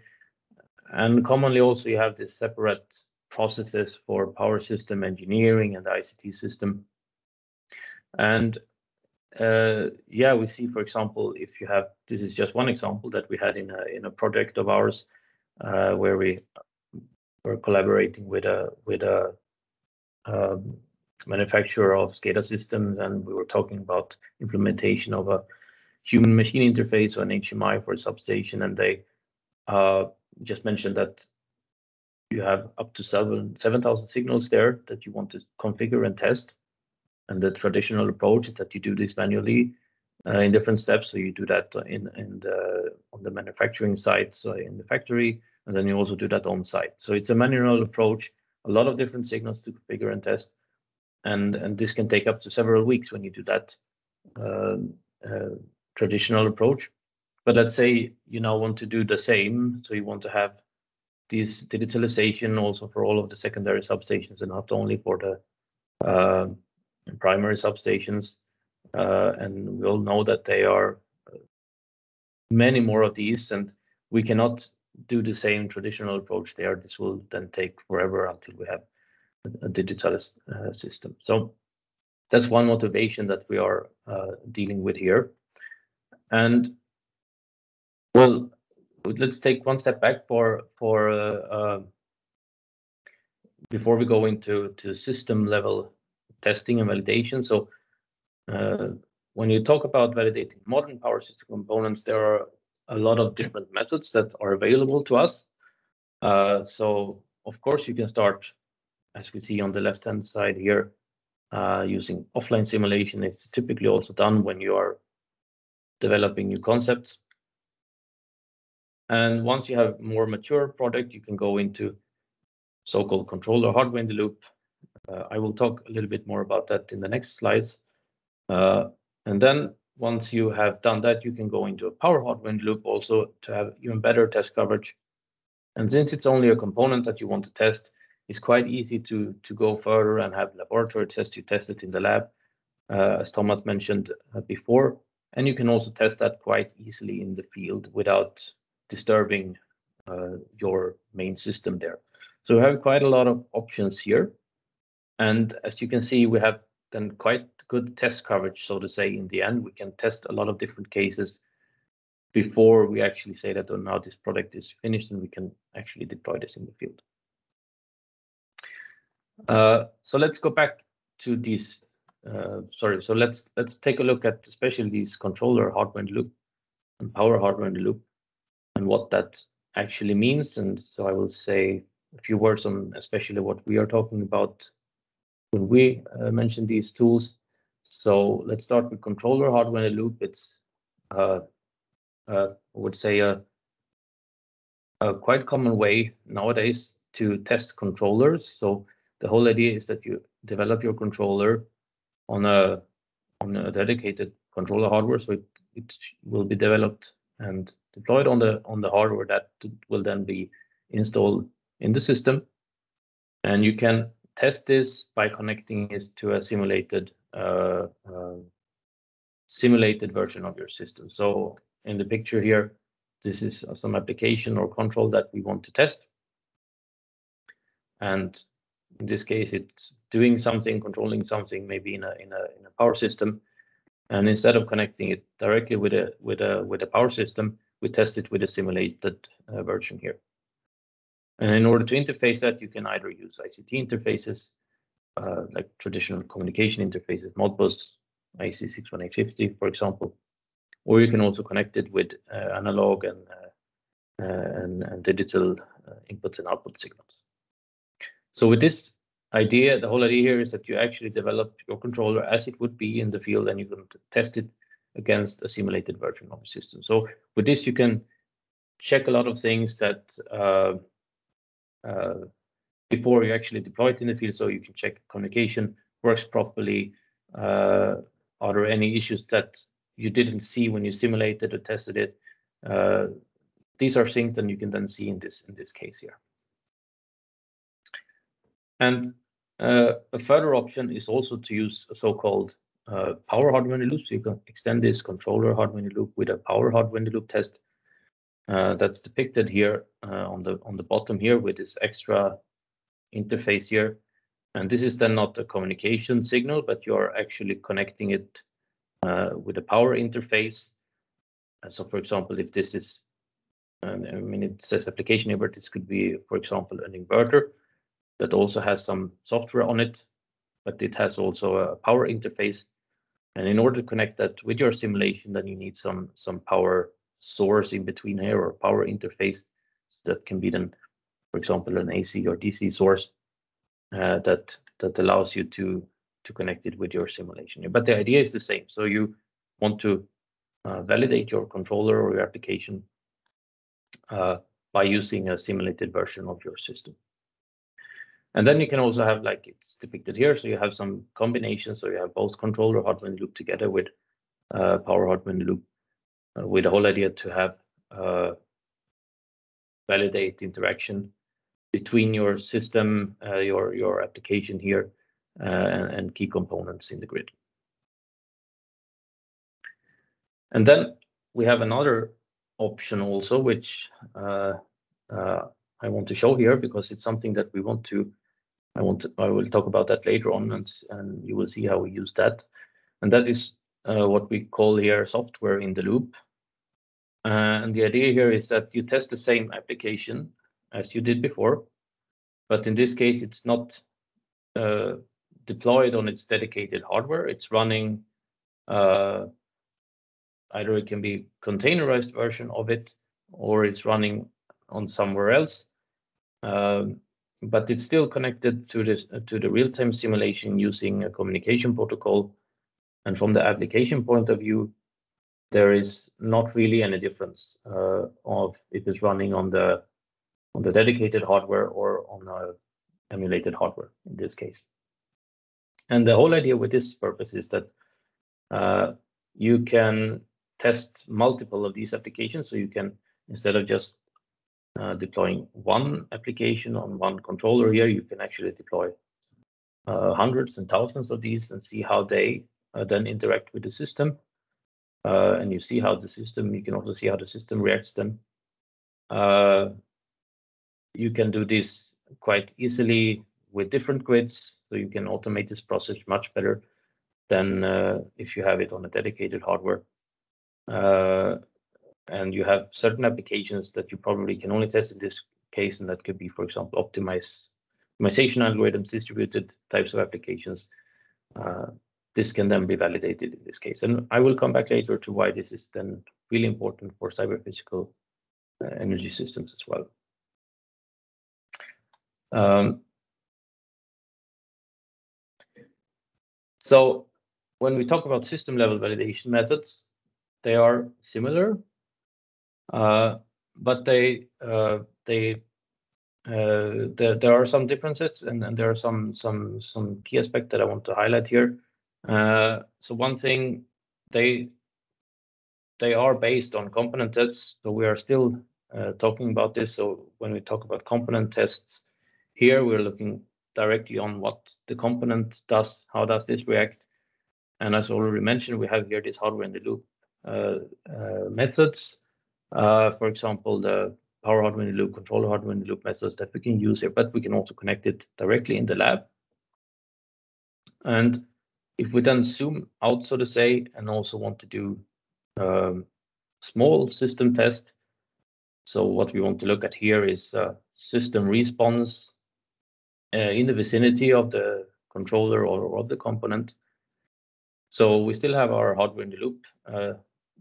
And commonly, also you have this separate processes for power system engineering and the ICT system. And yeah, we see, for example, if you have this is just one example that we had in a, in a project of ours where we were collaborating with a, with a um, manufacturer of SCADA systems, and we were talking about implementation of a human machine interface or an HMI for a substation, and they uh, just mentioned that you have up to seven 7,000 signals there that you want to configure and test. And the traditional approach is that you do this manually uh, in different steps. So you do that in, in the, on the manufacturing site, so in the factory, and then you also do that on site. So it's a manual approach, a lot of different signals to configure and test. And, and this can take up to several weeks when you do that uh, uh, traditional approach. But let's say you now want to do the same. So you want to have this digitalization also for all of the secondary substations and not only for the uh, primary substations. Uh, and we all know that they are uh, many more of these, and we cannot do the same traditional approach there. This will then take forever until we have a, digitalized uh, system. So that's one motivation that we are uh, dealing with here. And well, let's take one step back for for uh, uh, before we go into to system level testing and validation. So uh, when you talk about validating modern power system components, there are a lot of different methods that are available to us. Uh, so of course you can start, as we see on the left hand side here, uh, using offline simulation. It's typically also done when you are developing new concepts. And once you have more mature product, you can go into so-called controller hardware in the loop. Uh, I will talk a little bit more about that in the next slides. Uh, and then once you have done that, you can go into a power in the loop also to have even better test coverage. And since it's only a component that you want to test, it's quite easy to, to go further and have laboratory tests. You test it in the lab, uh, as Thomas mentioned uh, before. And you can also test that quite easily in the field without disturbing uh, your main system there. So we have quite a lot of options here. And as you can see, we have then quite good test coverage, so to say, in the end. We can test a lot of different cases before we actually say that oh, now this product is finished and we can actually deploy this in the field. Uh, so let's go back to these. Uh, sorry, so let's let's take a look at especially these controller hardware in the loop and power hardware in the loop and what that actually means. And so I will say a few words on especially what we are talking about when we uh, mention these tools. So let's start with controller hardware in the loop. It's uh, uh, I would say a, a quite common way nowadays to test controllers. So the whole idea is that you develop your controller on a on a dedicated controller hardware, so it, it will be developed and deployed on the on the hardware that will then be installed in the system. And you can test this by connecting it to a simulated uh, uh, simulated version of your system. So in the picture here, this is some application or control that we want to test. And in this case, it's doing something, controlling something, maybe in a in a in a power system. And instead of connecting it directly with a with a with a power system, we test it with a simulated uh, version here. And in order to interface that, you can either use ICT interfaces, uh, like traditional communication interfaces, Modbus, IEC61850, for example, or you can also connect it with uh, analog and, uh, uh, and, and digital uh, inputs and output signals. So with this idea, the whole idea here is that you actually develop your controller as it would be in the field and you can test it against a simulated version of the system. So with this, you can check a lot of things that uh, before you actually deploy it in the field. So you can check communication works properly. Uh, are there any issues that you didn't see when you simulated or tested it? Uh, these are things that you can then see in this in this case here. And uh, a further option is also to use a so-called uh, power hardware in the loop. You can extend this controller hardware in loop with a power hardware in loop test. Uh, that's depicted here uh, on the on the bottom here with this extra interface here. And this is then not a communication signal, but you're actually connecting it uh, with a power interface. so for example, if this is, I mean, it says application here, but this could be, for example, an inverter that also has some software on it, but it has also a power interface. And in order to connect that with your simulation, then you need some some power source in between here or power interface. So that can be then, for example, an AC or DC source uh, that that allows you to to connect it with your simulation. But the idea is the same. So you want to uh, validate your controller or your application uh, by using a simulated version of your system. And then you can also have like it's depicted here. So you have some combinations. So you have both controller hardware loop together with uh, power hardware loop with the whole idea to have uh, validate interaction between your system, uh, your, your application here, uh, and, key components in the grid. And then we have another option also, which uh, uh, I want to show here because it's something that we want to, I want to, I will talk about that later on and, and you will see how we use that. And that is uh, what we call here software in the loop. Uh, and the idea here is that you test the same application as you did before, but in this case, it's not uh, deployed on its dedicated hardware. It's running uh, either it can be containerized version of it or it's running on somewhere else. Um, but it's still connected to the to the real-time simulation using a communication protocol. And from the application point of view, there is not really any difference uh, of if it's running on the on the dedicated hardware or on a emulated hardware in this case. And the whole idea with this purpose is that uh, you can test multiple of these applications. So you can, instead of just uh, deploying one application on one controller here, you can actually deploy uh, hundreds and thousands of these and see how they then interact with the system. Uh, and you see how the system, you can also see how the system reacts then. Uh, you can do this quite easily with different grids, so you can automate this process much better than uh, if you have it on a dedicated hardware. Uh, and you have certain applications that you probably can only test in this case, and that could be, for example, optimize, optimization algorithms, distributed types of applications. Uh, this can then be validated in this case. And I will come back later to why this is then really important for cyber physical uh, energy systems as well. Um, so when we talk about system level validation methods, they are similar, uh, but they uh, they uh, there, there are some differences and, and there are some some some key aspects that I want to highlight here. Uh, so one thing they they are based on component tests. So we are still uh, talking about this. So when we talk about component tests, here, we're looking directly on what the component does, how does this react? And as already mentioned, we have here this hardware in the loop uh, methods. For example, the power hardware in the loop, controller hardware in the loop methods that we can use here, but we can also connect it directly in the lab. And if we then zoom out, so to say, and also want to do um, small system test, so what we want to look at here is uh, system response uh, in the vicinity of the controller or of the component. So we still have our hardware in the loop uh,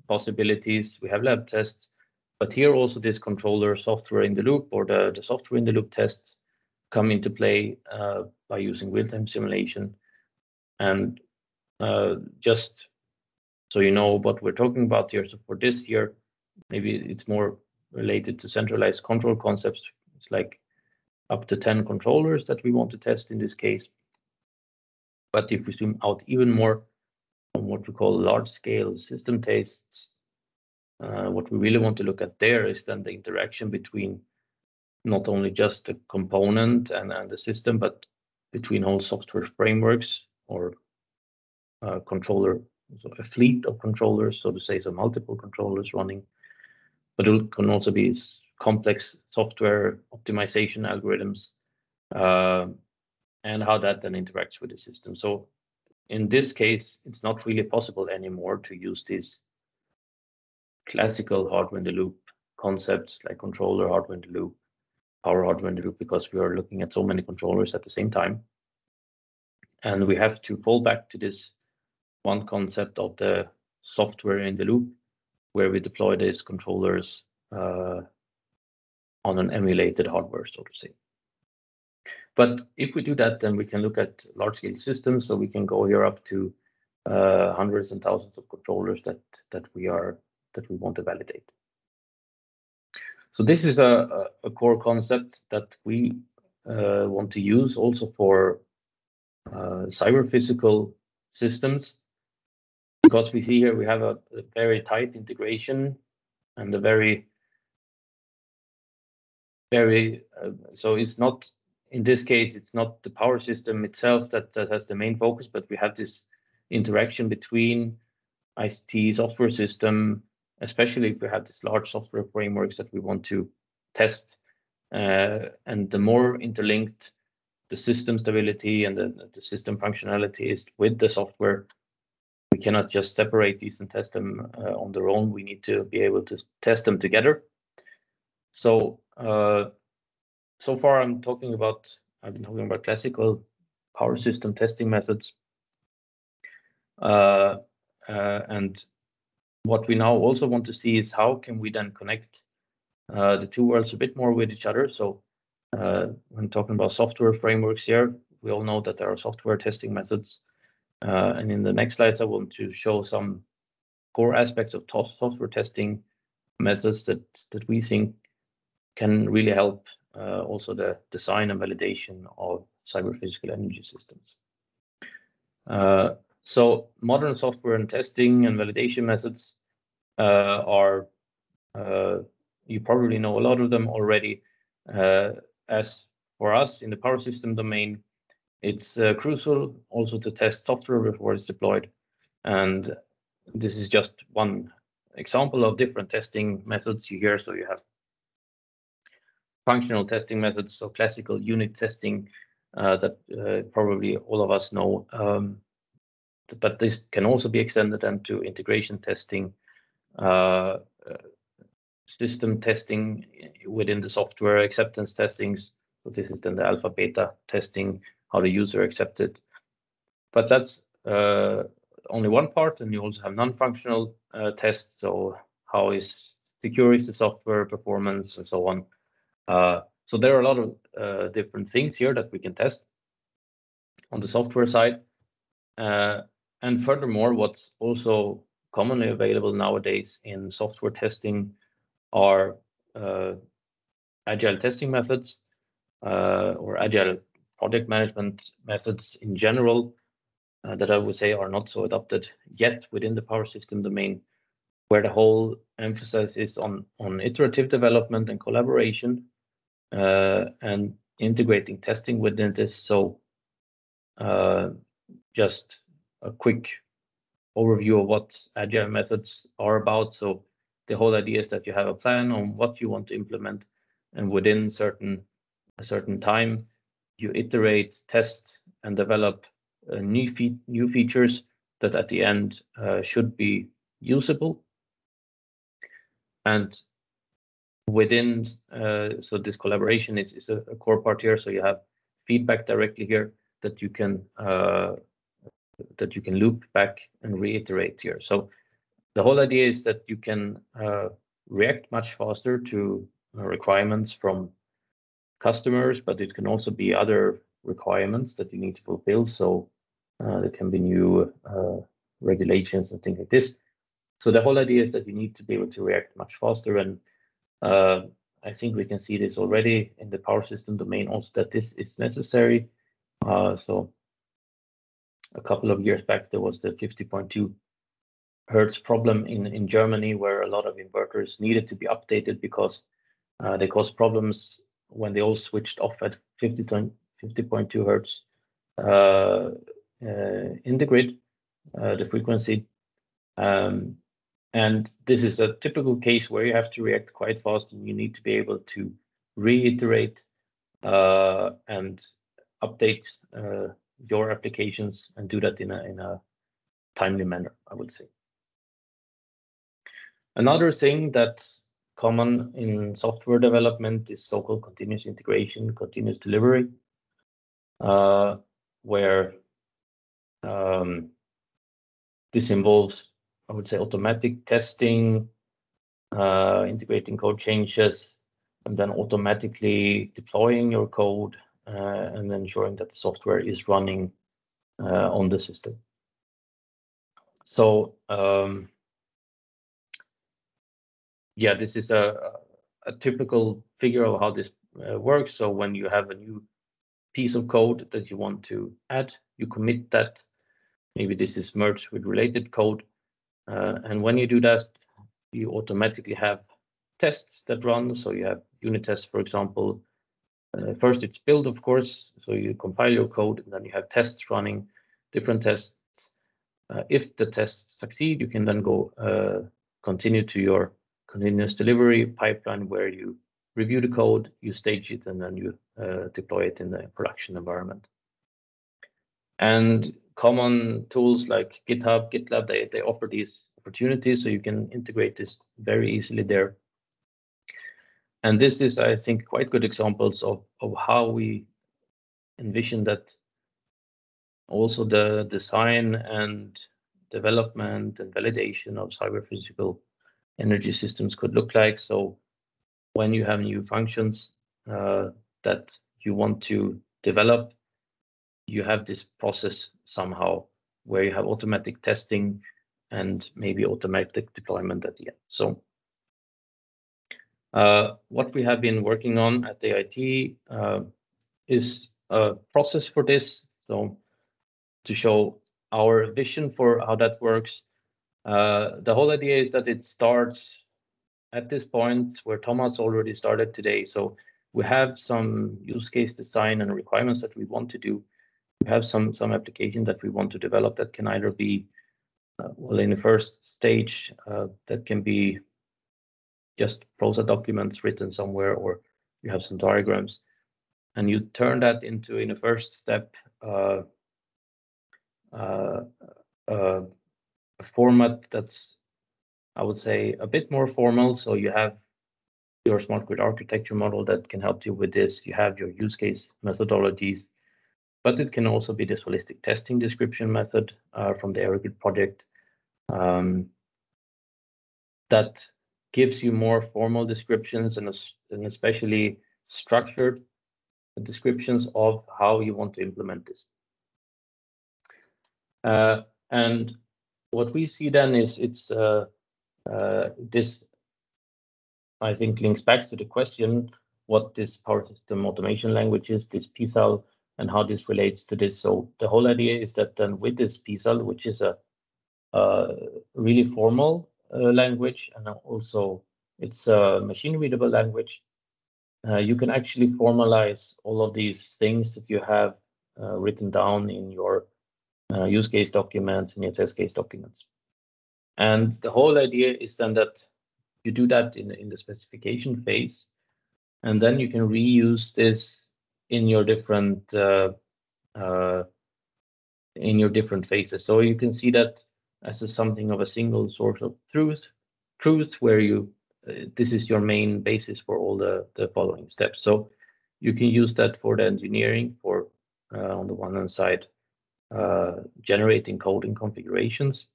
possibilities. We have lab tests, but here also this controller software in the loop or the, the software in the loop tests come into play uh, by using real-time simulation. And uh, just so you know what we're talking about here, so for this year, maybe it's more related to centralized control concepts. It's like up to 10 controllers that we want to test in this case. But if we zoom out even more on what we call large scale system tests, uh, what we really want to look at there is then the interaction between not only just the component and, and the system, but between whole software frameworks or uh, controller, so a fleet of controllers, so to say, so multiple controllers running. But it can also be complex software optimization algorithms uh, and how that then interacts with the system. So in this case, it's not really possible anymore to use these classical hardware in the loop concepts like controller hardware in the loop, power hardware in the loop, because we are looking at so many controllers at the same time. And we have to fall back to this one concept of the software in the loop, where we deploy these controllers uh, on an emulated hardware, so to say. But if we do that, then we can look at large-scale systems. So we can go here up to uh, hundreds and thousands of controllers that that we are that we want to validate. So this is a, a core concept that we uh, want to use also for uh, cyber physical systems. Because we see here we have a, a very tight integration and a very very uh, so it's not in this case it's not the power system itself that, that has the main focus but we have this interaction between ICT software system especially if we have these large software frameworks that we want to test uh, and the more interlinked the system stability and the, the system functionality is with the software we cannot just separate these and test them uh, on their own. We need to be able to test them together. So uh, so far I'm talking about I've been talking about classical power system testing methods. Uh, uh and what we now also want to see is how can we then connect uh, the two worlds a bit more with each other. So when talking about software frameworks here, we all know that there are software testing methods uh, and in the next slides, I want to show some core aspects of software testing methods that, that we think can really help uh, also the design and validation of cyber physical energy systems. Uh, so modern software and testing and validation methods uh, are, uh, you probably know a lot of them already. As for us in the power system domain, it's uh, crucial also to test software before it's deployed. And this is just one example of different testing methods you hear. So you have functional testing methods, so classical unit testing uh, that uh, probably all of us know. Um, but this can also be extended then to integration testing, uh, uh, system testing within the software, acceptance testings. So this is then the alpha beta testing how the user accepts it. But that's uh, only one part, and you also have non-functional uh, tests. So how is secure is the software performance and so on. Uh, so there are a lot of uh, different things here that we can test on the software side. Uh, and furthermore, what's also commonly available nowadays in software testing are uh, agile testing methods or agile project management methods in general uh, that I would say are not so adopted yet within the power system domain, where the whole emphasis is on, on iterative development and collaboration uh, and integrating testing within this. So uh, just a quick overview of what agile methods are about. So the whole idea is that you have a plan on what you want to implement and within certain a certain time you iterate, test, and develop uh, new, fe new features that at the end uh, should be usable. And within, uh, so this collaboration is, is a, a, core part here. So you have feedback directly here that you can uh, that you can loop back and reiterate here. So the whole idea is that you can uh, react much faster to uh, requirements from customers, but it can also be other requirements that you need to fulfill. So uh, there can be new uh, regulations and things like this. So the whole idea is that you need to be able to react much faster. And uh, I think we can see this already in the power system domain also that this is necessary. Uh, so a couple of years back, there was the 50.2 hertz problem in, in Germany where a lot of inverters needed to be updated because uh, they caused problems when they all switched off at 50 50.2 hertz uh, uh, in the grid, uh, the frequency. Um, and this is a typical case where you have to react quite fast and you need to be able to reiterate uh, and update your applications and do that in a, in a timely manner, I would say. Another thing that's common in software development is so-called continuous integration, continuous delivery, uh, where um, this involves, I would say, automatic testing, uh, integrating code changes, and then automatically deploying your code uh, and ensuring that the software is running uh, on the system. So um, yeah, this is a, a typical figure of how this uh, works. So when you have a new piece of code that you want to add, you commit that. Maybe this is merged with related code. Uh, and when you do that, you automatically have tests that run. So you have unit tests, for example. Uh, first, it's build, of course. So you compile your code, and then you have tests running, different tests. Uh, if the tests succeed, you can then go uh, continue to your continuous delivery pipeline where you review the code, you stage it, and then you uh, deploy it in the production environment. And common tools like GitHub, GitLab, they, they offer these opportunities, so you can integrate this very easily there. And this is, I think, quite good examples of, of how we envision that also the design and development and validation of cyber physical energy systems could look like. So when you have new functions uh, that you want to develop, you have this process somehow where you have automatic testing and maybe automatic deployment at the end. So uh, what we have been working on at AIT uh, is a process for this. So to show our vision for how that works, uh, the whole idea is that it starts at this point where Thomas already started today. So we have some use case design and requirements that we want to do. We have some some application that we want to develop that can either be uh, well in the first stage uh, that can be just prosa documents written somewhere or you have some diagrams and you turn that into in the first step uh, uh, uh a format that's, I would say, a bit more formal. So you have your smart grid architecture model that can help you with this. You have your use case methodologies, but it can also be this holistic testing description method uh, from the ERIGrid project um, that gives you more formal descriptions and, and especially structured descriptions of how you want to implement this. Uh, and what we see then is it's uh, uh, this, I think, links back to the question what this power system automation language is, this PSAL, and how this relates to this. So the whole idea is that then with this PSAL, which is a, really formal uh, language, and also it's a machine readable language, you can actually formalize all of these things that you have written down in your uh, use case documents and your test case documents. And the whole idea is then that you do that in, in the specification phase, and then you can reuse this in your different uh, uh, in your different phases. So you can see that as a, something of a single source of truth, truth where you uh, this is your main basis for all the, the following steps. So you can use that for the engineering for uh, on the one hand side generating coding configurations.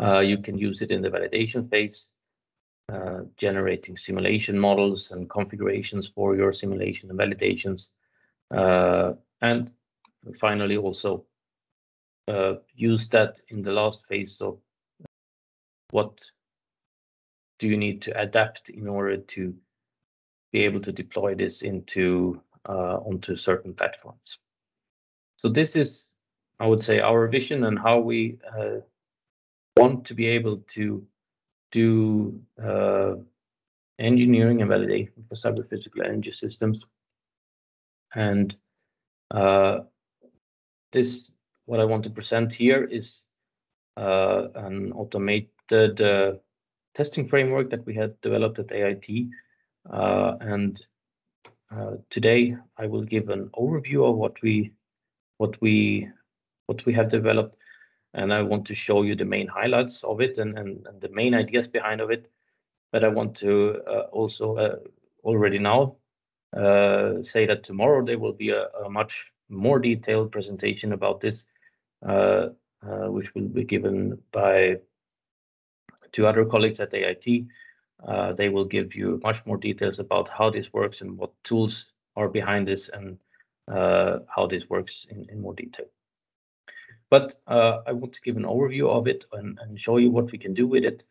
Uh, you can use it in the validation phase, uh, generating simulation models and configurations for your simulation and validations. Uh, and finally, also uh, use that in the last phase of what do you need to adapt in order to be able to deploy this into uh, onto certain platforms. So this is, I would say, our vision and how we uh, want to be able to do uh, engineering and validation for cyber physical energy systems. And uh, this, what I want to present here is uh, an automated uh, testing framework that we had developed at AIT. Uh, and today I will give an overview of what we what we what we have developed, and I want to show you the main highlights of it and, the main ideas behind of it. But I want to uh, also uh, already now uh, say that tomorrow there will be a, much more detailed presentation about this, which will be given by two other colleagues at AIT. They will give you much more details about how this works and what tools are behind this and how this works in, in more detail. But uh, I want to give an overview of it and, and, show you what we can do with it.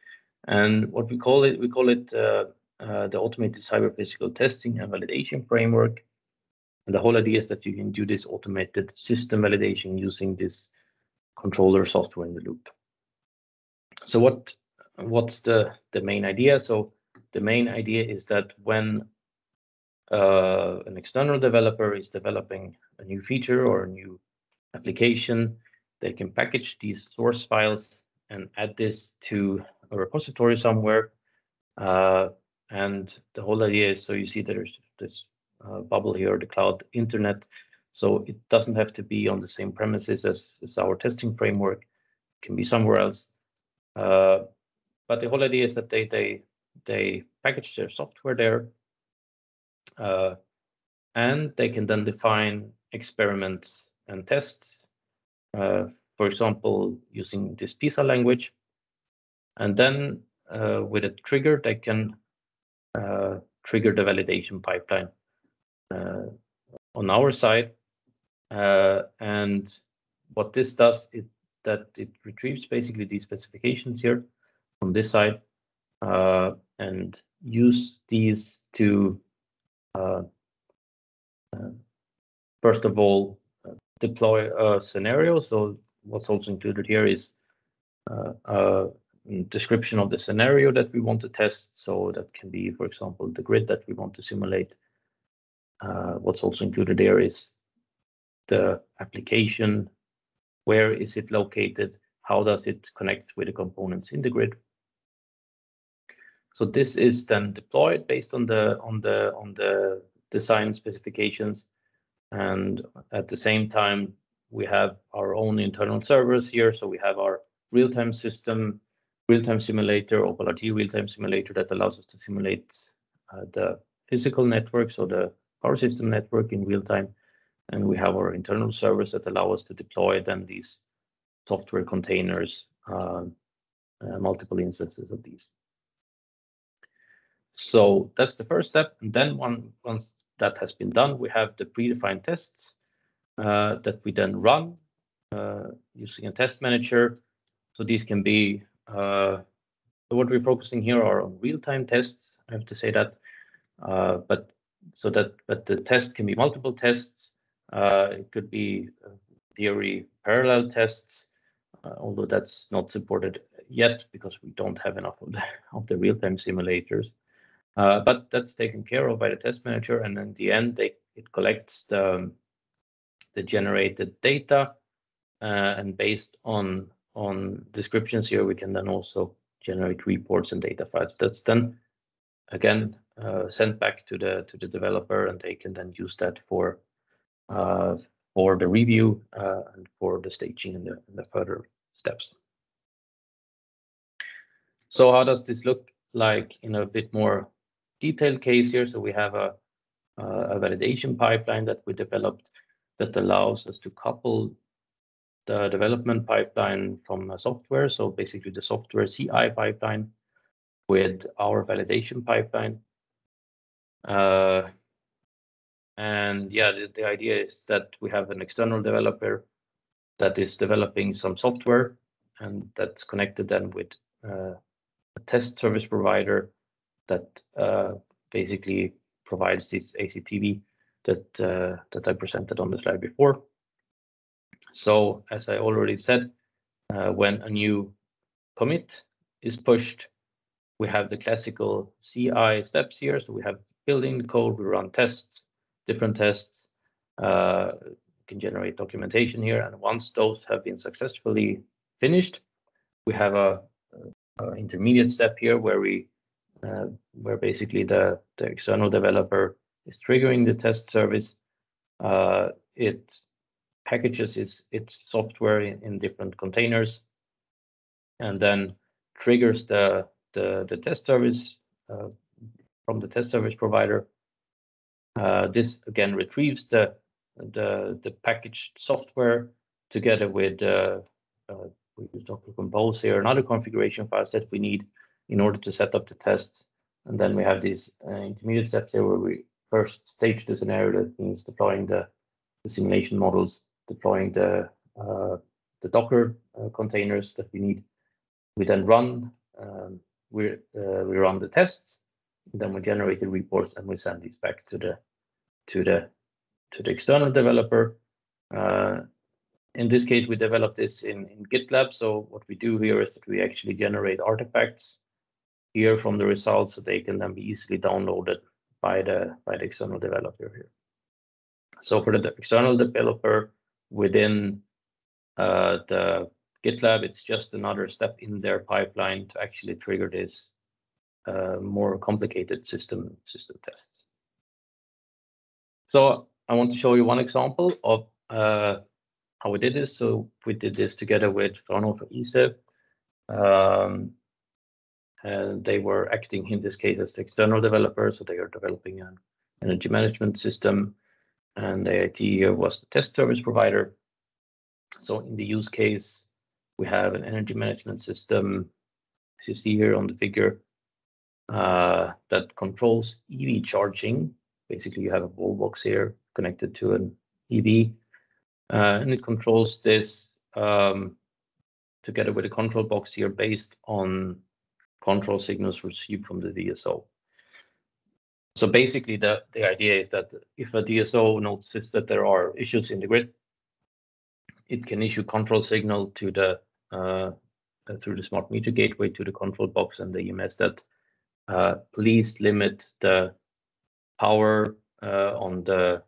And what we call it, we call it uh, uh, the automated cyber physical testing and validation framework. And the whole idea is that you can do this automated system validation using this controller software in the loop. So what what's the the main idea? So the main idea is that when uh, an external developer is developing a new feature or a new application, they can package these source files and add this to a repository somewhere. Uh, and the whole idea is so you see there's this uh, bubble here, the cloud internet. So it doesn't have to be on the same premises as, as our testing framework. It can be somewhere else. Uh, but the whole idea is that they they they package their software there, and they can then define experiments and tests uh, for example, using this PSAL language. And then uh, with a trigger, they can uh, trigger the validation pipeline on our side. and what this does is that it retrieves basically these specifications here on this side uh, and use these to uh, uh, first of all deploy a scenario. So what's also included here is uh, a description of the scenario that we want to test. So that can be, for example, the grid that we want to simulate. Uh, what's also included there is the application. Where is it located? How does it connect with the components in the grid? So this is then deployed based on the on the on the design specifications and at the same time, we have our own internal servers here. So we have our real-time system, real-time simulator, OPAL-RT real-time simulator that allows us to simulate uh, the physical network, so the power system network in real time. And we have our internal servers that allow us to deploy then these software containers, uh, uh, multiple instances of these. So that's the first step. And then one, once that has been done. We have the predefined tests uh, that we then run uh, using a test manager. So these can be, uh, what we're focusing here are on real-time tests. I have to say that, uh, but so that, but the test can be multiple tests. Uh, it could be uh, theory parallel tests, although that's not supported yet because we don't have enough of the, of the real-time simulators. Uh, but that's taken care of by the test manager, and in the end, they, it collects the, the generated data, uh, and based on on descriptions here, we can then also generate reports and data files. That's then again uh, sent back to the to the developer, and they can then use that for uh, for the review uh, and for the staging and the, and the further steps. So how does this look like in a bit more detailed case here. So we have a, a validation pipeline that we developed that allows us to couple the development pipeline from software. So basically the software CI pipeline with our validation pipeline. Uh, and yeah, the, the, idea is that we have an external developer that is developing some software and that's connected then with uh, a test service provider that uh, basically provides this ACTV that uh, that I presented on the slide before. So as I already said, uh, when a new commit is pushed, we have the classical CI steps here. So we have building the code, we run tests, different tests, uh, can generate documentation here. And once those have been successfully finished, we have a, a, intermediate step here where we where basically the, the external developer is triggering the test service. Uh, it packages its its software in, in different containers, and then triggers the the, the test service uh, from the test service provider. Uh, this again retrieves the the the packaged software together with uh, uh, we use Docker Compose here, another configuration files that we need in order to set up the test. And then we have these uh, intermediate steps here where we first stage the scenario that means deploying the, the simulation models, deploying the uh, the Docker uh, containers that we need. We then run um, we uh, we run the tests, then we generate the reports and we send these back to the to the to the external developer. Uh, in this case, we developed this in, in GitLab. So what we do here is that we actually generate artifacts here from the results so they can then be easily downloaded by the by the external developer here. So for the external developer within uh, the GitLab, it's just another step in their pipeline to actually trigger this uh, more complicated system system tests. So I want to show you one example of uh, how we did this. So we did this together with Fraunhofer ISE. Um, and they were acting in this case as external developers, So they are developing an energy management system and AIT was the test service provider. So in the use case, we have an energy management system, as you see here on the figure, uh, that controls EV charging. Basically, you have a wall box here connected to an EV, uh, and it controls this um, together with a control box here based on control signals received from the DSO. So basically, the, the idea is that if a DSO notices that there are issues in the grid, it can issue control signal to the uh, through the smart meter gateway to the control box and the EMS that uh, please limit the power uh, on the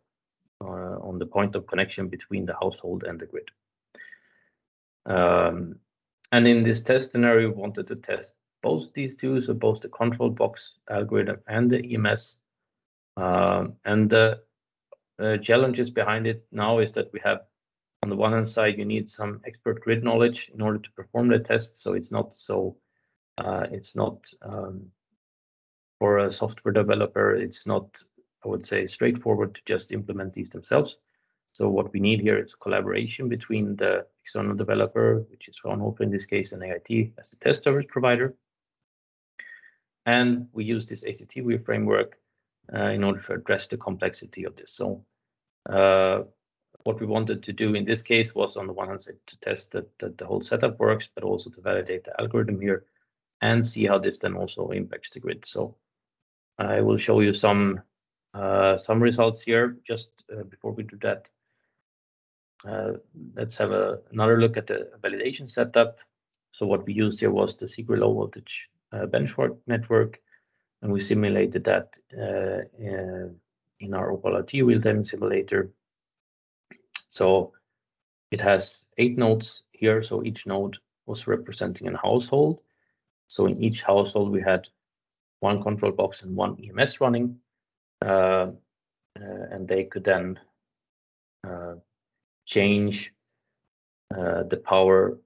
uh, on the point of connection between the household and the grid. Um, and in this test scenario, we wanted to test both these two, so both the control box algorithm and the EMS. Um, and the uh, challenges behind it now is that we have, on the one hand side, you need some expert grid knowledge in order to perform the test. So it's not so, uh, it's not um, for a software developer, it's not I would say, straightforward to just implement these themselves. So what we need here is collaboration between the external developer, which is Fraunhofer in this case, and AIT as the test service provider. And we use this ACTWheel framework uh, in order to address the complexity of this. So uh, what we wanted to do in this case was on the one hand to test that, that the whole setup works, but also to validate the algorithm here and see how this then also impacts the grid. So I will show you some uh, some results here just uh, before we do that. Uh, let's have a, another look at the validation setup. So what we used here was the CIGRE low voltage benchmark network, and we simulated that in our Opal real-time simulator. So it has eight nodes here, so each node was representing a household. So in each household, we had one control box and one EMS running. Uh, uh, and they could then uh, change the power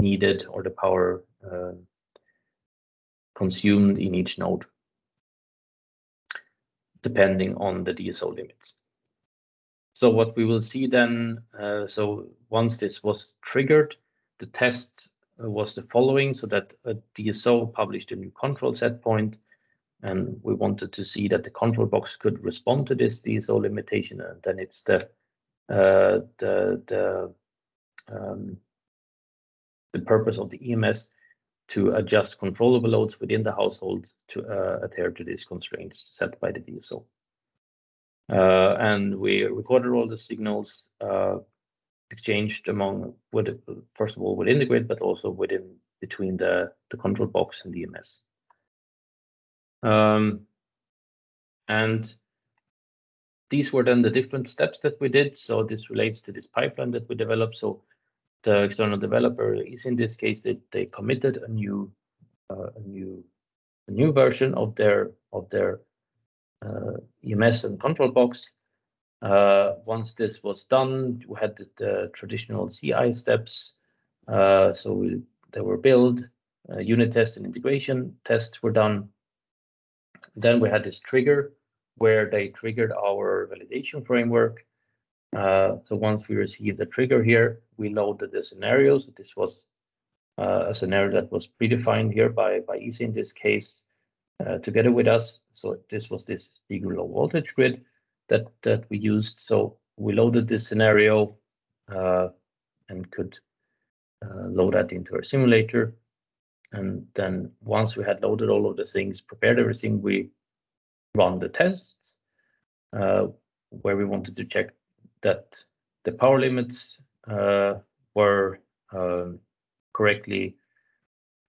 needed or the power consumed in each node, depending on the DSO limits. So what we will see then, uh, so once this was triggered, the test was the following, so that a DSO published a new control set point and we wanted to see that the control box could respond to this DSO limitation, and then it's the uh, the the um, the purpose of the EMS to adjust controllable loads within the household to uh, adhere to these constraints set by the DSO. Uh, and we recorded all the signals uh, exchanged among, first of all, within the grid, but also within between the, the control box and the EMS. Um, and these were then the different steps that we did. So this relates to this pipeline that we developed. So the external developer is in this case that they, committed a new uh, a new a new version of their of their uh, EMS and control box. Once this was done, we had the traditional CI steps. So they were built, unit tests and integration tests were done. Then we had this trigger where they triggered our validation framework. Uh, so once we received the trigger here, we loaded the scenarios. This was uh, a scenario that was predefined here by Easee in this case uh, together with us. So this was this big low voltage grid that we used. So we loaded this scenario and could load that into our simulator. And then once we had loaded all of the things, prepared everything, we ran the tests where we wanted to check that the power limits uh, were um, correctly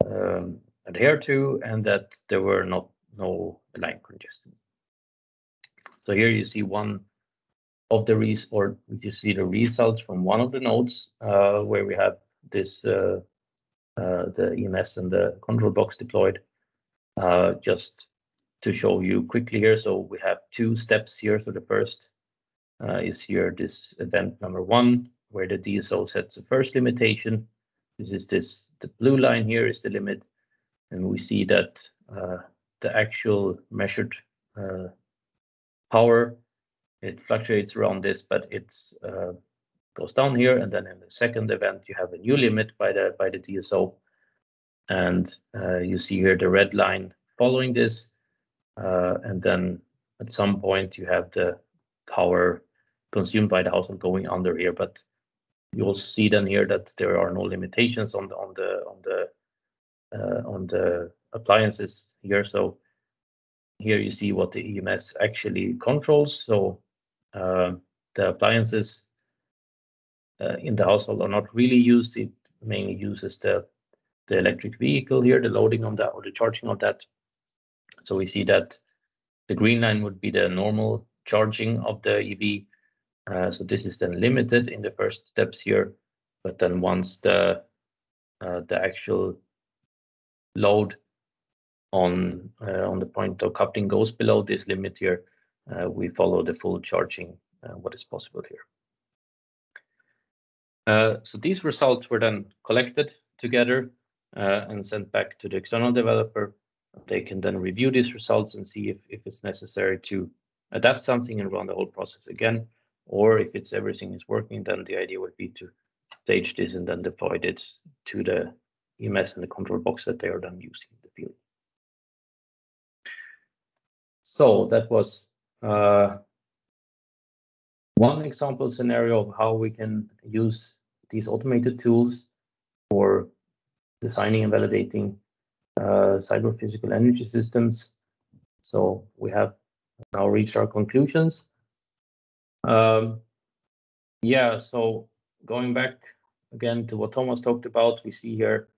um, adhered to and that there were not no line congestion. So here you see one of the res or you see the results from one of the nodes uh, where we have this uh, the EMS and the control box deployed. Just to show you quickly here, so we have two steps here. So the first Uh, is here, this event number one, where the DSO sets the first limitation. This is this, the blue line here is the limit. And we see that uh, the actual measured uh, power, it fluctuates around this, but it goes down here. And then in the second event, you have a new limit by the by the DSO. And you see here the red line following this. And then at some point, you have the power consumed by the household going under here. But you will see then here that there are no limitations on the on the on the uh, on the appliances here. So here you see what the EMS actually controls. So uh, the appliances uh, in the household are not really used. It mainly uses the electric vehicle here, the loading on that or the charging of that. So we see that the green line would be the normal charging of the EV. Uh, so this is then limited in the first steps here. But then once the uh, the actual load on uh, on the point of coupling goes below this limit here, we follow the full charging, what is possible here. So these results were then collected together and sent back to the external developer. They can then review these results and see if it's necessary to adapt something and run the whole process again. Or if it's everything is working, then the idea would be to stage this and then deploy it to the EMS and the control box that they are then using in the field. So that was uh, one example scenario of how we can use these automated tools for designing and validating uh, cyber physical energy systems. So we have now reached our conclusions. Um, Yeah, so going back again to what Thomas talked about, we see here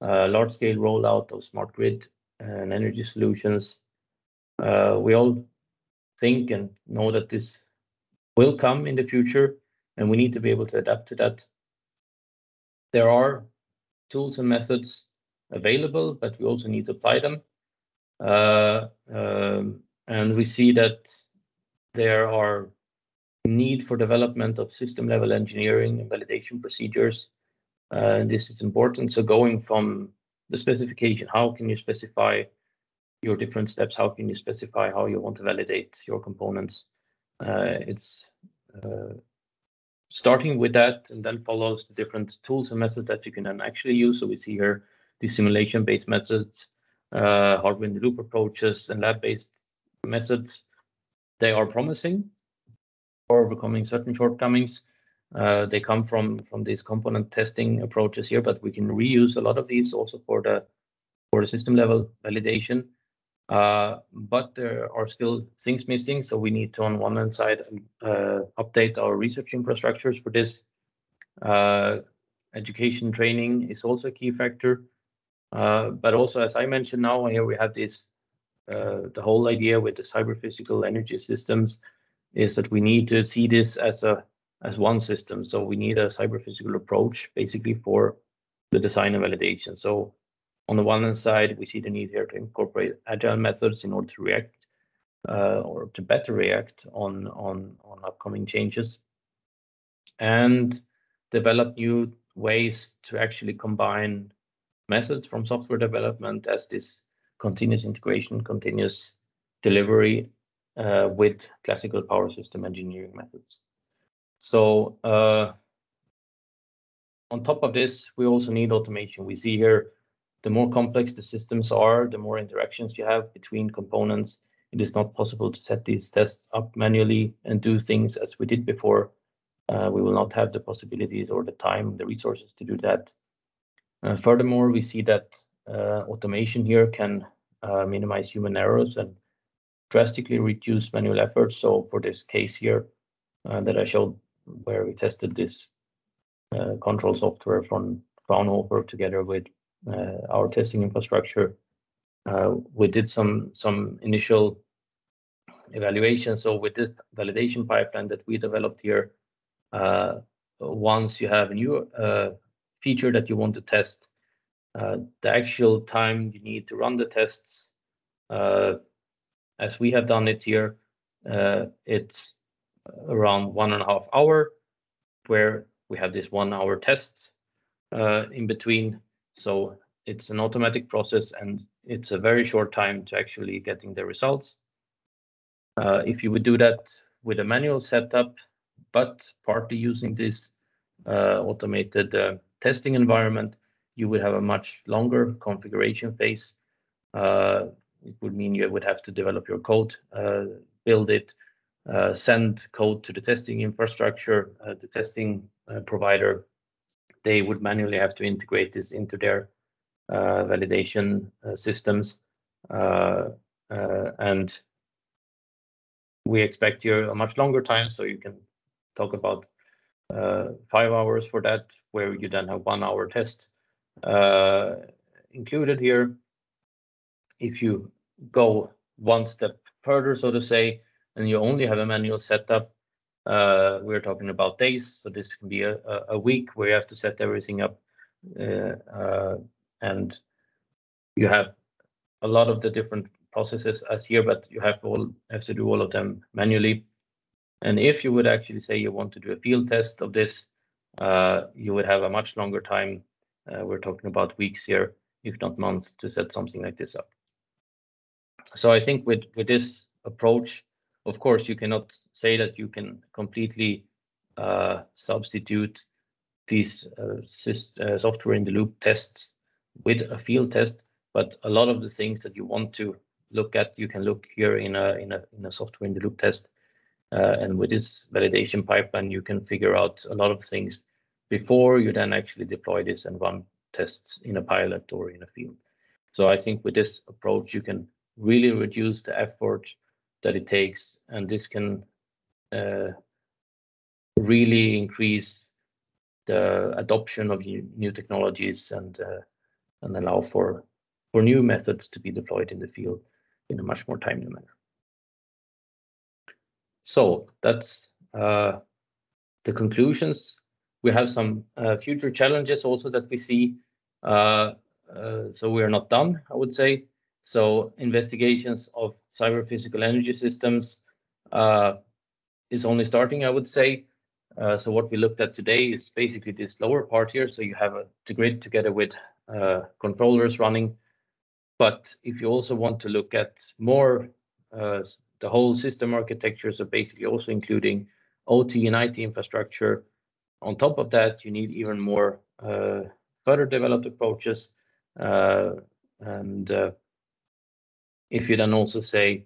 large-scale rollout of smart grid and energy solutions. Uh, We all think and know that this will come in the future, and we need to be able to adapt to that. There are tools and methods available, but we also need to apply them. And we see that there are need for development of system-level engineering and validation procedures. Uh, and this is important. So going from the specification, how can you specify your different steps? How can you specify how you want to validate your components? Uh, it's uh, starting with that and then follows the different tools and methods that you can then actually use. So we see here the simulation-based methods, hardware-in-the-loop approaches, and lab-based methods. They are promising for overcoming certain shortcomings. Uh, they come from from these component testing approaches here, but we can reuse a lot of these also for the for the system-level validation. Uh, but there are still things missing. So we need to, on one hand side, um, uh, update our research infrastructures for this. Education training is also a key factor. But also, as I mentioned now, here we have Uh, the whole idea with the cyber physical energy systems is that we need to see this as a as one system. So we need a cyber physical approach basically for the design and validation. So on the one hand side, we see the need here to incorporate agile methods in order to react uh, or to better react on upcoming changes, and develop new ways to actually combine methods from software development as this continuous integration, continuous delivery uh, with classical power system engineering methods. So uh, on top of this, we also need automation. We see here the more complex the systems are, the more interactions you have between components. It is not possible to set these tests up manually and do things as we did before. Uh, we will not have the possibilities or the time, the resources to do that. Furthermore, we see that automation here can Uh, minimize human errors and drastically reduce manual efforts. So for this case here uh, that I showed where we tested this uh, control software from Fraunhofer together with our testing infrastructure, we did some initial evaluation. So with this validation pipeline that we developed here, once you have a new feature that you want to test, Uh, the actual time you need to run the tests, uh, as we have done it here, uh, it's around one and a half hour where we have this one-hour tests in between. So it's an automatic process, and it's a very short time to actually getting the results. If you would do that with a manual setup, but partly using this automated testing environment, you would have a much longer configuration phase. Uh, it would mean you would have to develop your code, uh, build it, uh, send code to the testing infrastructure, the testing provider. They would manually have to integrate this into their validation systems. And we expect here a much longer time. So you can talk about five hours for that, where you then have one-hour test Uh, included here. If you go one step further, so to say, and you only have a manual setup, uh, we're talking about days. So this can be a a week where you have to set everything up. Uh, and you have a lot of the different processes as here, but you have all have to do all of them manually. And if you would actually say you want to do a field test of this, you would have a much longer time. Uh, we're talking about weeks here, if not months, to set something like this up. So I think with this approach, of course, you cannot say that you can completely uh, substitute these uh, software-in-the-loop tests with a field test. But a lot of the things that you want to look at, you can look here in a software-in-the-loop test. And with this validation pipeline, you can figure out a lot of things before you then actually deploy this and run tests in a pilot or in a field. So I think with this approach, you can really reduce the effort that it takes. And this can uh, really increase the adoption of new technologies and uh, and allow for for new methods to be deployed in the field in a much more timely manner. So that's uh, the conclusions. We have some uh, future challenges also that we see. Uh, uh, so we are not done, I would say. So investigations of cyber physical energy systems is only starting, I would say. So what we looked at today is basically this lower part here. So you have the grid together with controllers running. But if you also want to look at more the whole system architecture, so basically also including OT and IT infrastructure, on top of that, you need even more uh, further developed approaches. Uh, and uh, if you then also say,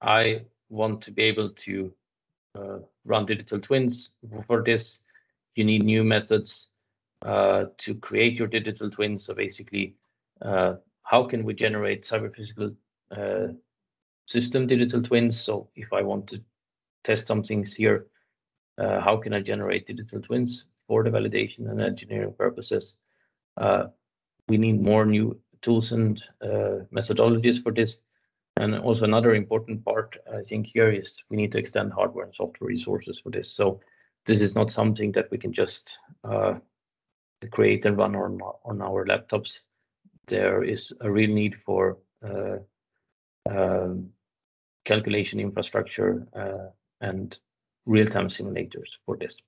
"I want to be able to run digital twins for this," you need new methods to create your digital twins. So basically, how can we generate cyber physical system digital twins? So if I want to test some things here, Uh, how can I generate digital twins for the validation and engineering purposes? Uh, we need more new tools and uh, methodologies for this. And also another important part, I think here is we need to extend hardware and software resources for this. So this is not something that we can just create and run on on our laptops. There is a real need for um, calculation infrastructure and real-time simulators for this.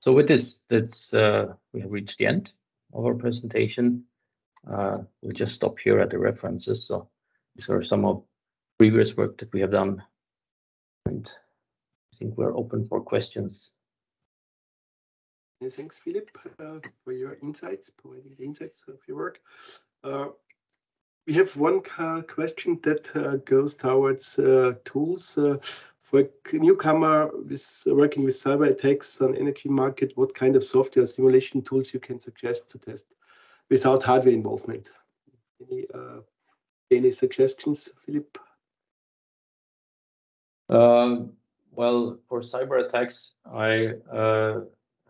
So with this, that's uh, we have reached the end of our presentation. Uh, we'll just stop here at the references. So these are some of previous work that we have done. And I think we're open for questions. Thanks, Filip, uh, for your insights, providing the insights of your work. We have one question that goes towards tools. For a newcomer with uh, working with cyber attacks on energy market, what kind of software simulation tools you can suggest to test without hardware involvement? Any uh, suggestions, Filip? Uh, well, For cyber attacks, I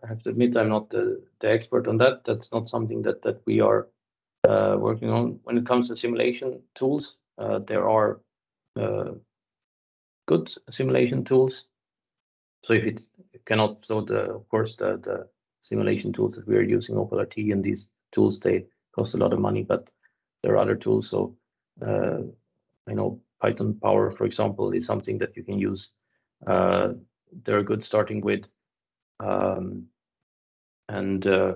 have to admit I'm not the expert on that. That's not something that we are working on. When it comes to simulation tools, there are good simulation tools. So if it cannot, so of course, the the simulation tools that we are using, OPAL-RT and these tools, they cost a lot of money, but there are other tools. So uh, I know pandapower, for example, is something that you can use. Uh, they're good starting with. Um, and uh,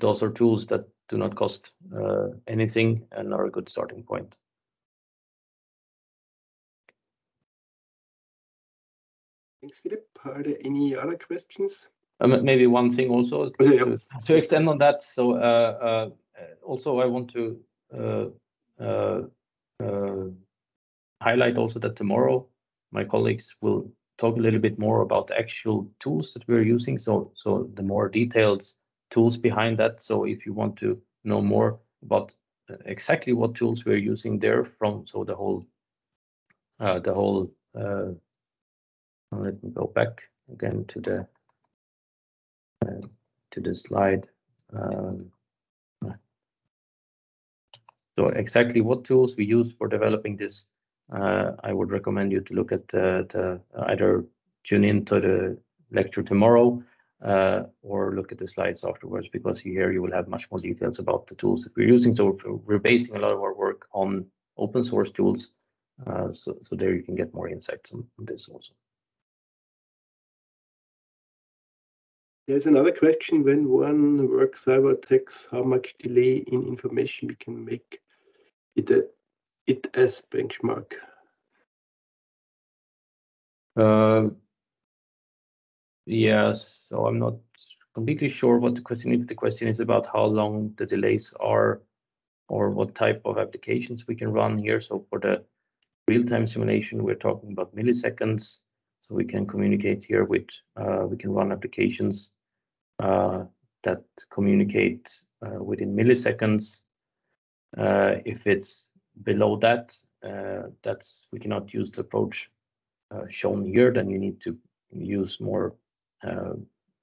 those are tools that do not cost uh, anything and are a good starting point. Thanks, Filip. Are there any other questions? Um, maybe one thing also to extend on that. So, uh, uh, also, I want to uh, highlight also that tomorrow, my colleagues will talk a little bit more about the actual tools that we're using, So so the more detailed tools behind that. So if you want to know more about exactly what tools we're using there from, so the whole the whole, let me go back again to the uh, to the slide. Um, so exactly what tools we use for developing this, uh, I would recommend you to look at uh, either tune into the lecture tomorrow uh, or look at the slides afterwards because here you will have much more details about the tools that we're using. So we're basing a lot of our work on open-source tools. So, so there you can get more insights on this also. There's another question. When one works cyber attacks, how much delay in information we can make it as benchmark? Uh, yes. So I'm not completely sure what the question is. The question is about how long the delays are or what type of applications we can run here. So for the real-time simulation, we're talking about milliseconds. So we can communicate here with, uh, we can run applications Uh, that communicate uh, within milliseconds. Uh, if it's below that, that's we cannot use the approach shown here. Then you need to use more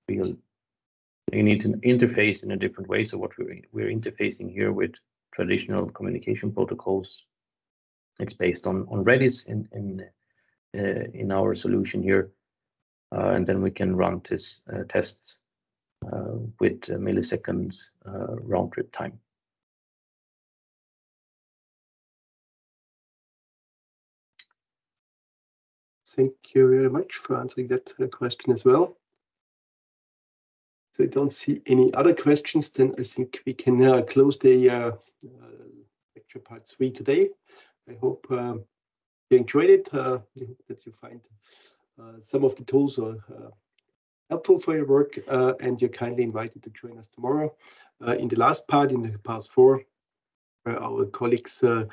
real, you need to interface in a different way. So what we're interfacing here with traditional communication protocols, it's based on Redis in our solution here. And then we can run this tests Uh, with milliseconds uh, round-trip time. Thank you very much for answering that uh, question as well. So I don't see any other questions. Then I think we can close the lecture part three today. I hope you enjoyed it. I hope that you find some of the tools helpful for your work. Uh, and you're kindly invited to join us tomorrow. Uh, in the last part, in the part four, our colleagues, uh,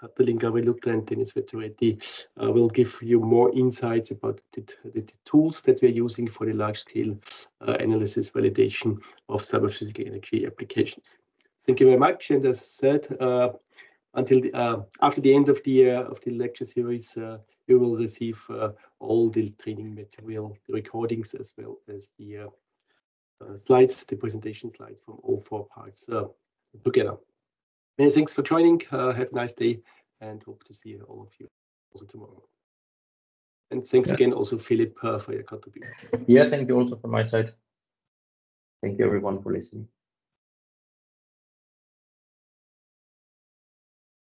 Katalin Gabrieliūtė and Dennis Veteretti, will give you more insights about the tools that we're using for the large-scale analysis validation of cyber-physical energy applications. Thank you very much. And as I said, until after the end of the of the lecture series, you will receive uh, all the training material, the recordings, as well as the uh, uh, slides, the presentation slides from all four parts together. Many thanks for joining. Have a nice day and hope to see all of you also tomorrow. And thanks again also, Filip, for your contribution. Yeah, thank you also from my side. Thank you, everyone, for listening.